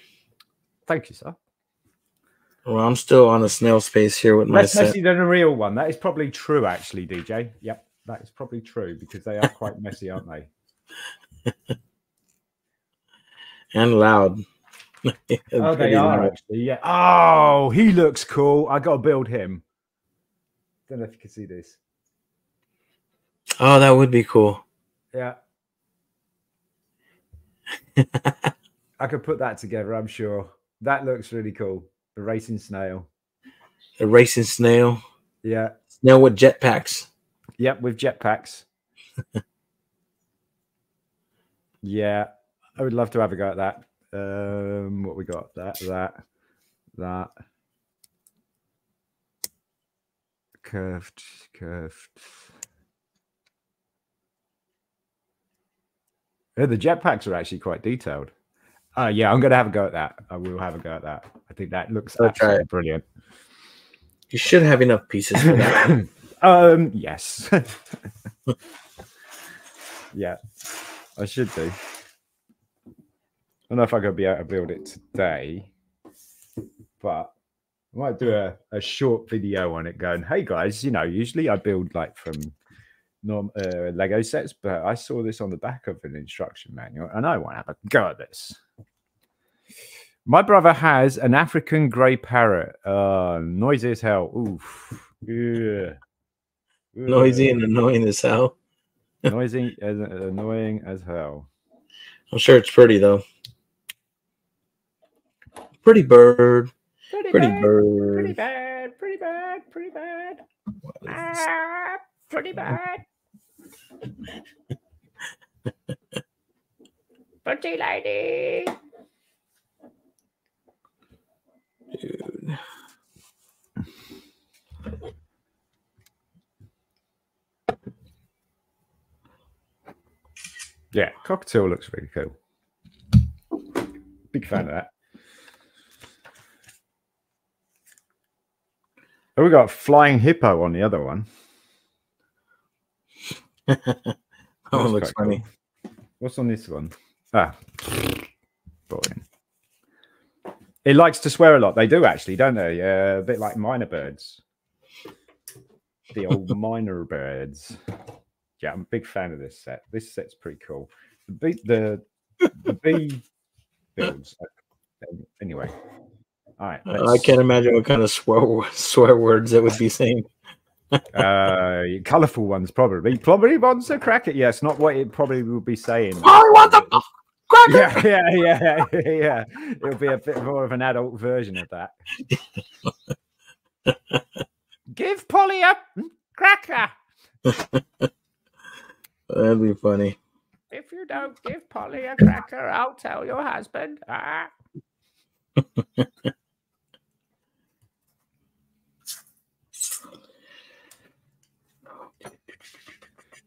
Thank you, sir. Well, I'm still on a snail space here with my Less set. messy than a real one. That is probably true, actually, DJ. Yep, that is probably true because they are quite messy, aren't they? and loud. Oh, they are loud. actually. Yeah. Oh, he looks cool. I got to build him. Don't know if you can see this. Oh, that would be cool. Yeah. I could put that together. I'm sure that looks really cool. The racing snail. A racing snail. Yeah. Snail with jetpacks. Yep, with jetpacks. yeah, I would love to have a go at that. Um, what we got? That, that, that. Curved, curved. Yeah, the jetpacks are actually quite detailed. Uh, yeah, I'm going to have a go at that. I will have a go at that. I think that looks absolutely brilliant. You should have enough pieces for that. um, yes. yeah, I should do. I don't know if I'm going to be able to build it today, but I might do a, a short video on it going, hey guys, you know, usually I build like from norm, uh, Lego sets, but I saw this on the back of an instruction manual and I want to have a go at this. My brother has an African grey parrot. Uh, noisy as hell. Oof. Yeah. Noisy and annoying as hell. Noisy as annoying as hell. I'm sure it's pretty though. Pretty bird. Pretty, bird. Pretty bad. Pretty bad. Pretty bad. Ah, pretty bad. Pretty lady. Dude. Yeah, cockatiel looks really cool. Big fan of that. Oh, we got flying hippo on the other one. that one looks funny. cool. What's on this one? Ah, boring. It likes to swear a lot. They do actually, don't they? Yeah, a bit like mynah birds. The old mynah birds. Yeah, I'm a big fan of this set. This set's pretty cool. The bee, the, the bee builds. Anyway, all right. I let's- can't imagine what kind of swear swear words it would be saying. Uh colorful ones probably. Probably wants to crack it. Yes not what it probably will be saying. Polly wants a cracker. yeah yeah yeah yeah. It'll be a bit more of an adult version of that. Give polly a cracker. That'd be funny. if you don't give polly a cracker i'll tell your husband. Ah.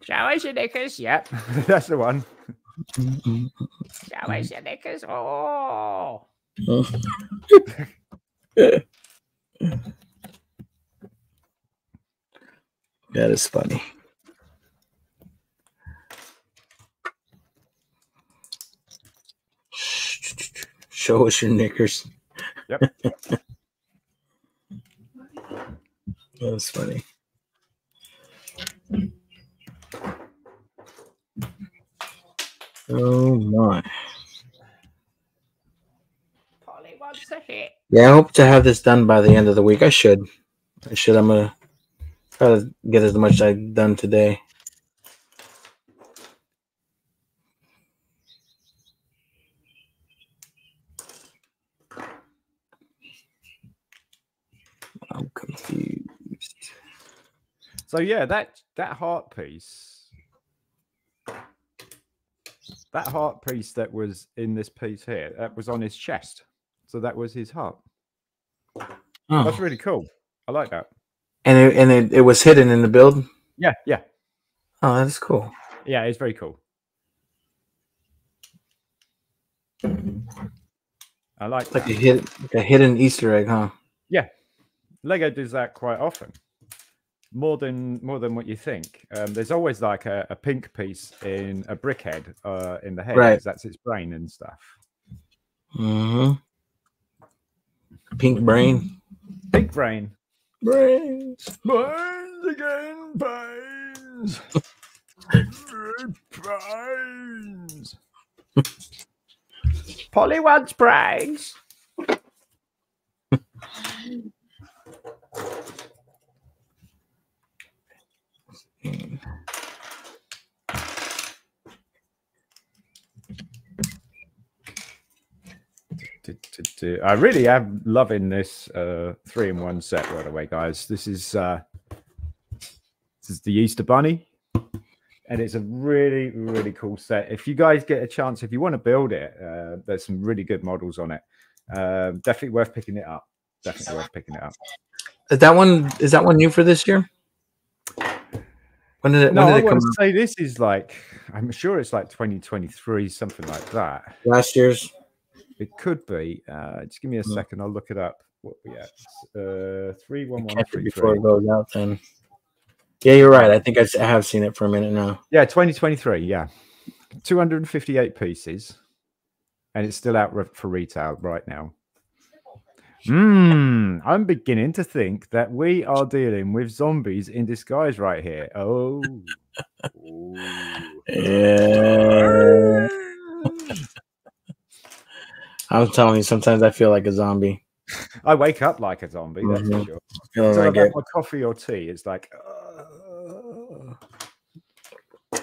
Show us your knickers. Yep, that's the one. Show us your knickers. Oh, that is funny. Show us your knickers. Yep. That's funny. Oh my. Polly wants a hit. Yeah, I hope to have this done by the end of the week. I should. I should. I'm gonna try to get as much I've done today. I'm confused. So yeah, that that heart piece, that heart piece that was in this piece here, that was on his chest. So that was his heart. Oh. That's Oh. really cool. I like that. And it, and it, it was hidden in the build. Yeah, yeah, Oh, that's cool. yeah. It's very cool. I like Like that. a hid, like a hidden Easter egg, huh? Yeah, Lego does that quite often. More than more than what you think. Um, there's always like a, a pink piece in a brick head uh, in the head. Right. That's its brain and stuff. hmm Pink brain. Pink brain. Brains. Brains again, brains. brains. Polly wants brains. Du. I really am loving this uh, three in one set, right away, guys. This is uh, this is the Easter Bunny, and it's a really really cool set. If you guys get a chance, if you want to build it, uh, there's some really good models on it. Uh, definitely worth picking it up. Definitely worth picking it up. Is that one? Is that one new for this year? When did it? No, when I did it come want to out? say this is like I'm sure it's like 2023, something like that. Last year's. It could be. Uh, just give me a Mm. second. I'll look it up. What we at? Uh, three one one Catch it three before three. it goes out. Then. Yeah, you're right. I think I have seen it for a minute now. Yeah, 2023. Yeah, 258 pieces, and it's still out for retail right now. Hmm. I'm beginning to think that we are dealing with zombies in disguise right here. Oh. Yeah. I'm telling you, sometimes I feel like a zombie. I wake up like a zombie. That's for Mhm. sure. Feeling I like it. my coffee or tea, it's like. uh,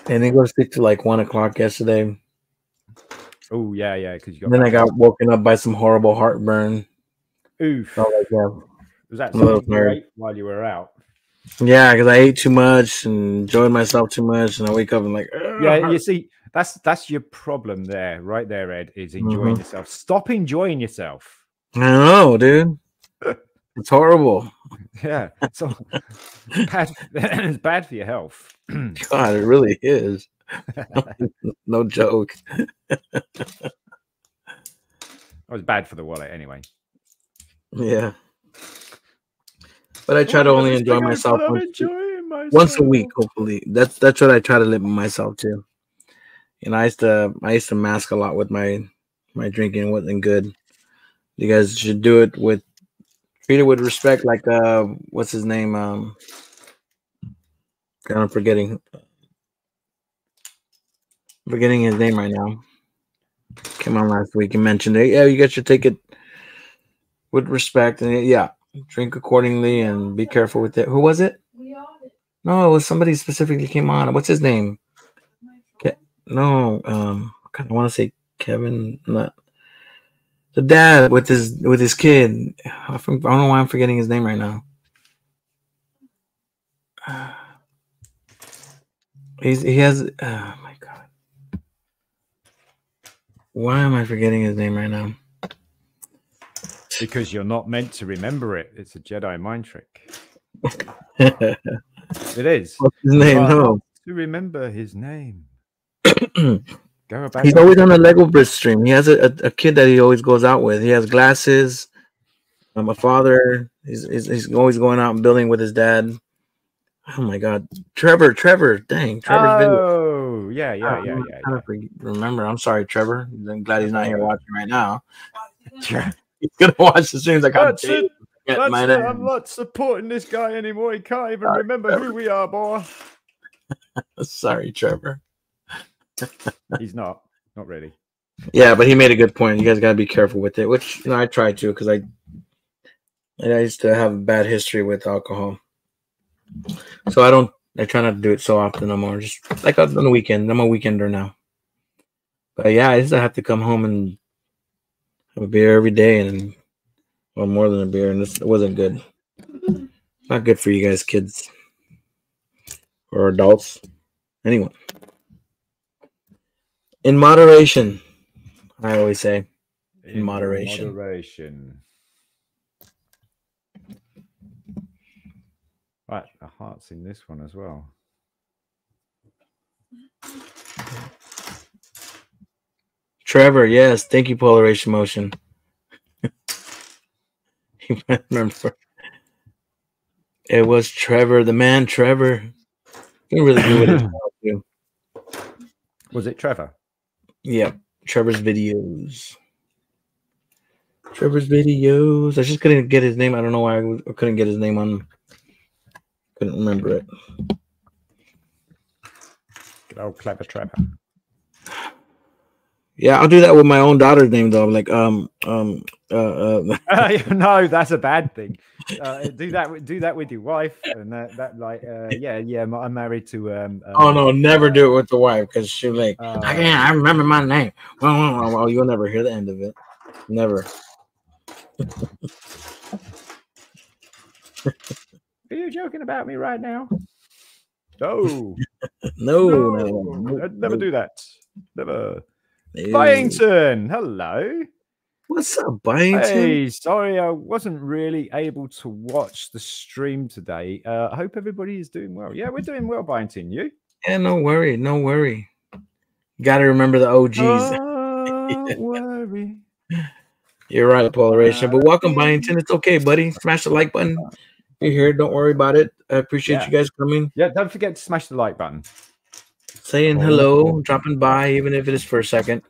And it goes to like one o'clock yesterday. oh yeah, yeah. Because you got. then I got woken up by some horrible heartburn. Oof. Was like, yeah. Was that I'm a little something you ate while you were out? Yeah, because I ate too much and enjoyed myself too much, and I wake up and like, Yeah, you see, that's that's your problem there, right there, Ed. Is enjoying Mhm. yourself. Stop enjoying yourself. I know, dude. It's horrible. Yeah, so bad. it's bad for your health. God, it really is. no joke. Oh, was bad for the wallet anyway. Yeah. But I try to only enjoy myself once, myself. once a week, hopefully. That's that's what I try to limit myself to. And I used to I used to mask a lot with my my drinking It wasn't good. You guys should do it with treat it with respect, like uh what's his name? Um I'm forgetting forgetting his name right now. Came on last week and mentioned it. Yeah, you guys should take it with respect and yeah, drink accordingly and be careful with it. Who was it? No, it was somebody specifically came on. What's his name? Ke- no, um, I kind of want to say Kevin. Not the dad with his with his kid. I, forg- I don't know why I'm forgetting his name right now. He's he has. Oh my god. Why am I forgetting his name right now? Because you're not meant to remember it. It's a Jedi mind trick. it is. What's his name? No. To remember his name. Go. He's always on a Lego Brit stream. He has a, a, a kid that he always goes out with. He has glasses. I'm a father. He's, he's he's always going out and building with his dad. Oh my God, Trevor! Trevor! Dang, Trevor's video. Oh, yeah, yeah, yeah, I'm yeah. remember. I'm sorry, Trevor. I'm glad he's not here uh-huh. watching right now. He's gonna watch the streams. Like, That's I'm it. That's my it. name. I'm not supporting this guy anymore. He can't even remember who we are, boy. Sorry, Trevor. He's not. Not really. Yeah, but he made a good point. You guys gotta be careful with it. Which you know, I try to because I, I used to have a bad history with alcohol, so I don't. I try not to do it so often no more. Just like on the weekend. I'm a weekender now. But yeah, I used to have to come home and a beer every day, and well, more than a beer, and this, it wasn't good. Not good for you guys, kids or adults, anyone. In moderation, I always say. In moderation. Moderation. Right, the heart's in this one as well. Trevor, yes, thank you, Polaration Motion. you might remember. It was Trevor, the man Trevor. He really good with his mouth, too. Was it Trevor? Yep. Trevor's videos. Trevor's videos. I just couldn't get his name. I don't know why I I couldn't get his name on. Couldn't remember it. Good old clever Trevor. Yeah, I'll do that with my own daughter's name though. I'm like, um, um, uh, uh no, that's a bad thing. Uh, do that. with- Do that with your wife, and that, that like, uh, yeah, yeah. I'm- married to. Um, uh, oh no, never do it with the wife because she's like, Uh, I can't. I remember my name. Well, you'll never hear the end of it. Never. Are you joking about me right now? No, No, no, no, no, I'd never no, do that. Never. Byington, hello. What's up, Byington? Hey, sorry, I wasn't really able to watch the stream today. Uh, I hope everybody is doing well. Yeah, we're doing well, Byington. You? Yeah, no worry, no worry. Got to remember the OGs. Don't worry. You're right, Polaration. But welcome, Byington. It's okay, buddy. Smash the like button. If you're here, don't worry about it. I appreciate Yeah. you guys coming, Yeah, don't forget to smash the like button. Saying hello, dropping by, even if it is for a second.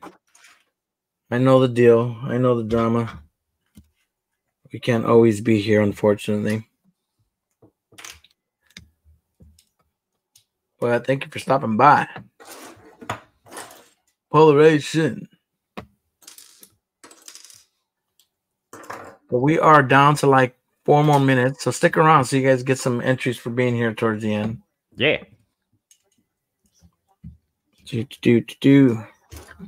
I know the deal. I know the drama. We can't always be here, unfortunately. Well, thank you for stopping by. Polaration. But we are down to like four more minutes, so stick around so you guys get some entries for being here towards the end. Yeah. Do do do do.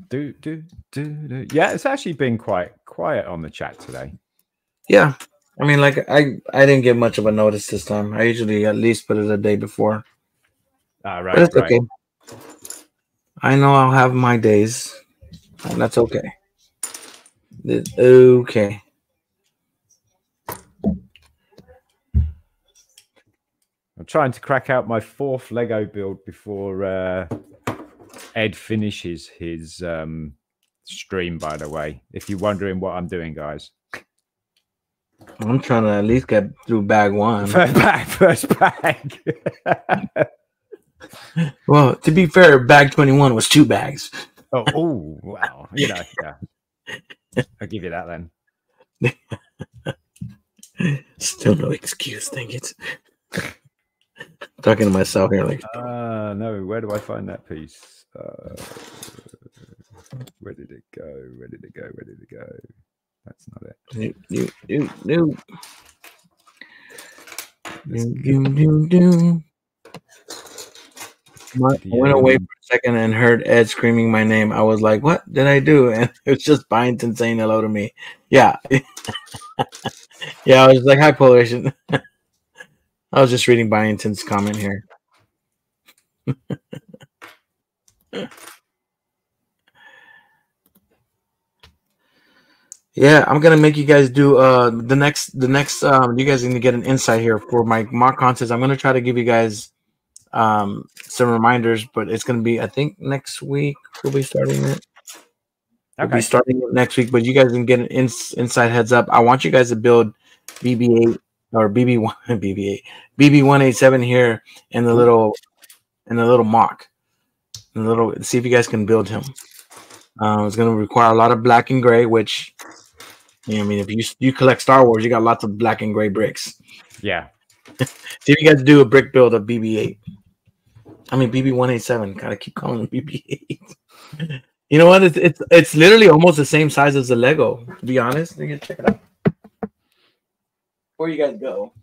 Do, do, do, do. Yeah, it's actually been quite quiet on the chat today. Yeah, I mean, like I I didn't get much of a notice this time. I usually at least put it a day before, Ah, but right, it's right. okay. I know I'll have my days, and that's okay. It's okay. I'm trying to crack out my fourth Lego build before uh, Ed finishes his um, stream. By the way, if you're wondering what I'm doing, guys, I'm trying to at least get through bag one. first bag, first bag. Well, to be fair, bag 21 was two bags. oh, oh, wow! You know, yeah. I'll give you that then. Still no excuse, dang it. Talking to myself here, like, Uh, no, where do I find that piece? Uh, where did it go? Where did it go? Where did it go? That's not it. do, do, do, do. Do, do, do. I went away for a second and heard Ed screaming my name. I was like, "What did I do?" And it was just Byington saying hello to me. Yeah, yeah. I was like, "Hi, Polaration." I was just reading Byington's comment here. Yeah, I'm gonna make you guys do uh the next the next um you guys are gonna get an insight here for my MOC contest. I'm gonna try to give you guys um some reminders, but it's gonna be I think next week we'll be starting it. Okay. We'll be starting it next week, but you guys can get an ins- inside heads up. I want you guys to build BB8 or BB1 BB8 BB187 here in the little in the little MOC. In the little see if you guys can build him. Uh, it's going to require a lot of black and gray, which you know, I mean, if you you collect Star Wars, you got lots of black and gray bricks. Yeah. See if you guys do a brick build of BB8. I mean BB187. Gotta keep calling them BB8. you know what? It's, it's it's literally almost the same size as the Lego. To be honest, you can check it out. Before you guys go.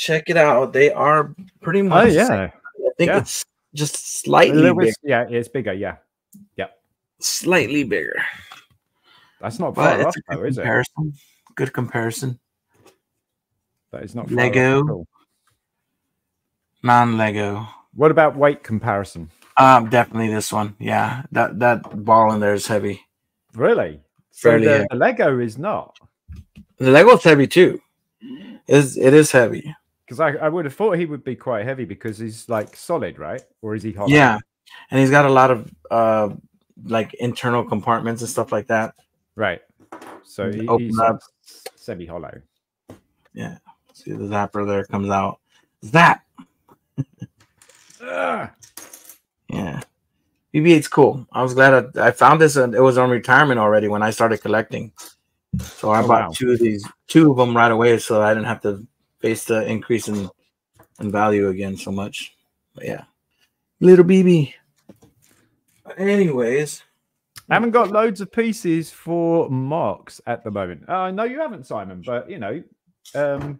Check it out. They are pretty much. Oh yeah. same. I think Yeah. it's just slightly bigger. bit, yeah, it's bigger. Yeah. yeah. Slightly bigger. That's not far off, though, is it? comparison. Good comparison. That is not Lego. Non-Lego. What about weight comparison? Um, definitely this one. Yeah, that that ball in there is heavy. Really? So Fairly the, heavy. the Lego is not. The Lego's heavy too. Is it is heavy? Because I, I would have thought he would be quite heavy because he's like solid, right? Or is he hollow? Yeah, and he's got a lot of uh like internal compartments and stuff like that. Right. So he, open he's up. semi hollow. Yeah. See the zapper there comes out. Zap. Yeah. BB-8's cool. I was glad I, I found this and it was on retirement already when I started collecting. So I Oh, bought wow. two of these, two of them right away, so I didn't have to face the increase in, in value again so much. But yeah, little BB. Anyways, I haven't got loads of pieces for MOCs at the moment. Uh, no, you haven't, Simon. But you know, um,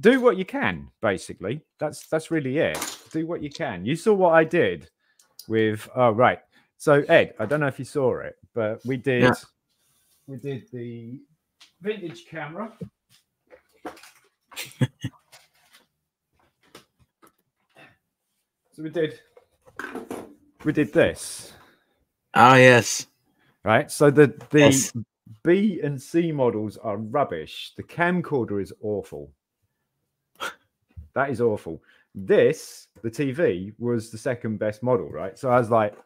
do what you can. Basically, that's that's really it. Do what you can. You saw what I did with. Oh, right. So Ed, I don't know if you saw it, but we did. Yeah. We did the vintage camera. So we did. We did this ah yes, right? So the the Yes. B and C models are rubbish. The camcorder is awful. That is awful. This, the TV, was the second best model, right? So I was like,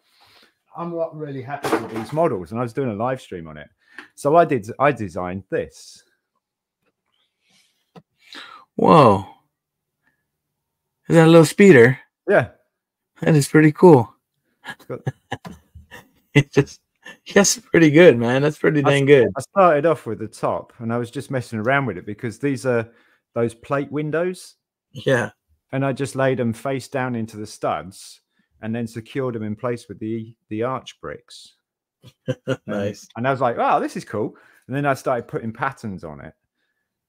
I'm not really happy with these models, and I was doing a live stream on it. So I did. I designed this. Whoa, is that a little speeder? Yeah, That is pretty cool. It just, yes, pretty good, man. That's pretty dang good. I started off with the top, and I was just messing around with it because these are those plate windows. Yeah, and I just laid them face down into the studs and then secured them in place with the the arch bricks. Nice. And I was like, "Wow, this is cool." And then I started putting patterns on it,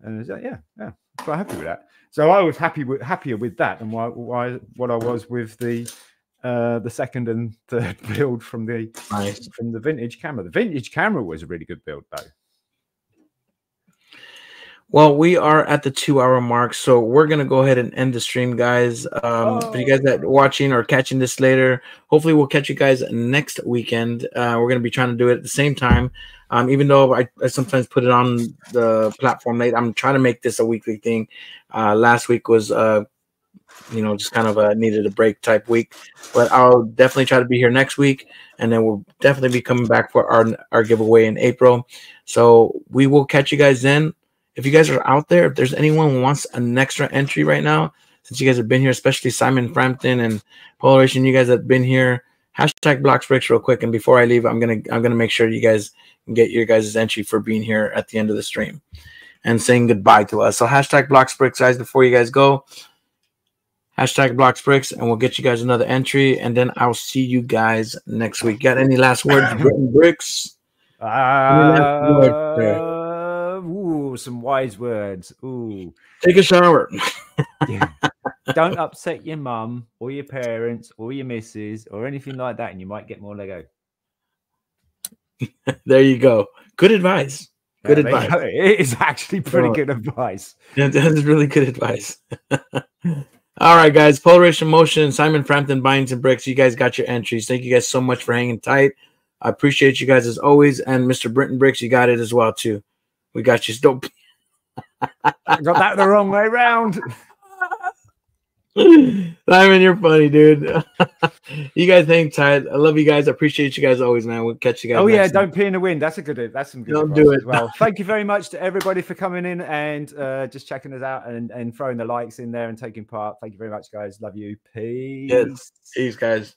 and I was like, "Yeah, yeah, quite happy with that." So I was happy with happier with that than why, why what I was with the uh the second and third build from the Nice. from the vintage camera. The vintage camera was a really good build though. Well, we are at the two hour mark, so we're gonna go ahead and end the stream, guys. Um, For you guys that are watching or catching this later, hopefully we'll catch you guys next weekend. Uh, we're gonna be trying to do it at the same time. Um, even though I, I sometimes put it on the platform late, I'm trying to make this a weekly thing. Uh, last week was, uh, you know, just kind of a needed a break type week, but I'll definitely try to be here next week, and then we'll definitely be coming back for our our giveaway in April. So we will catch you guys then if you guys are out there, if there's anyone who wants an extra entry right now, since you guys have been here, especially Simon Frampton and Polaration, you guys have been here. Hashtag BlocksBricks real quick, and before I leave, I'm gonna I'm gonna make sure you guys get your guys' entry for being here at the end of the stream and saying goodbye to us. So hashtag BlocksBricks, guys. Before you guys go, hashtag BlocksBricks, and we'll get you guys another entry, and then I'll see you guys next week. Got any last words, Bricks? Uh, some wise words. Ooh. Take a shower. Yeah. Don't upset your mum or your parents or your missus or anything like that, and you might get more Lego. There you go. Good advice. Good Yeah, advice. go. It is actually pretty Oh. good advice. Yeah, that is really good advice. All right, guys. Polaration Motion, Simon Frampton, Binds and Bricks. You guys got your entries. Thank you guys so much for hanging tight. I appreciate you guys as always. And Mr. Britton Bricks, you got it as well, too. We got you. Don't I got that the wrong way round. Simon, you're funny, dude. you guys hang tight. I love you guys. I appreciate you guys always, man. We'll catch you guys. Oh yeah, don't pee in the wind. That's a good. That's some good. Don't do as it. well. Thank you very much to everybody for coming in and uh, just checking us out and, and throwing the likes in there and taking part. Thank you very much, guys. Love you. Peace. Yes. Peace, guys.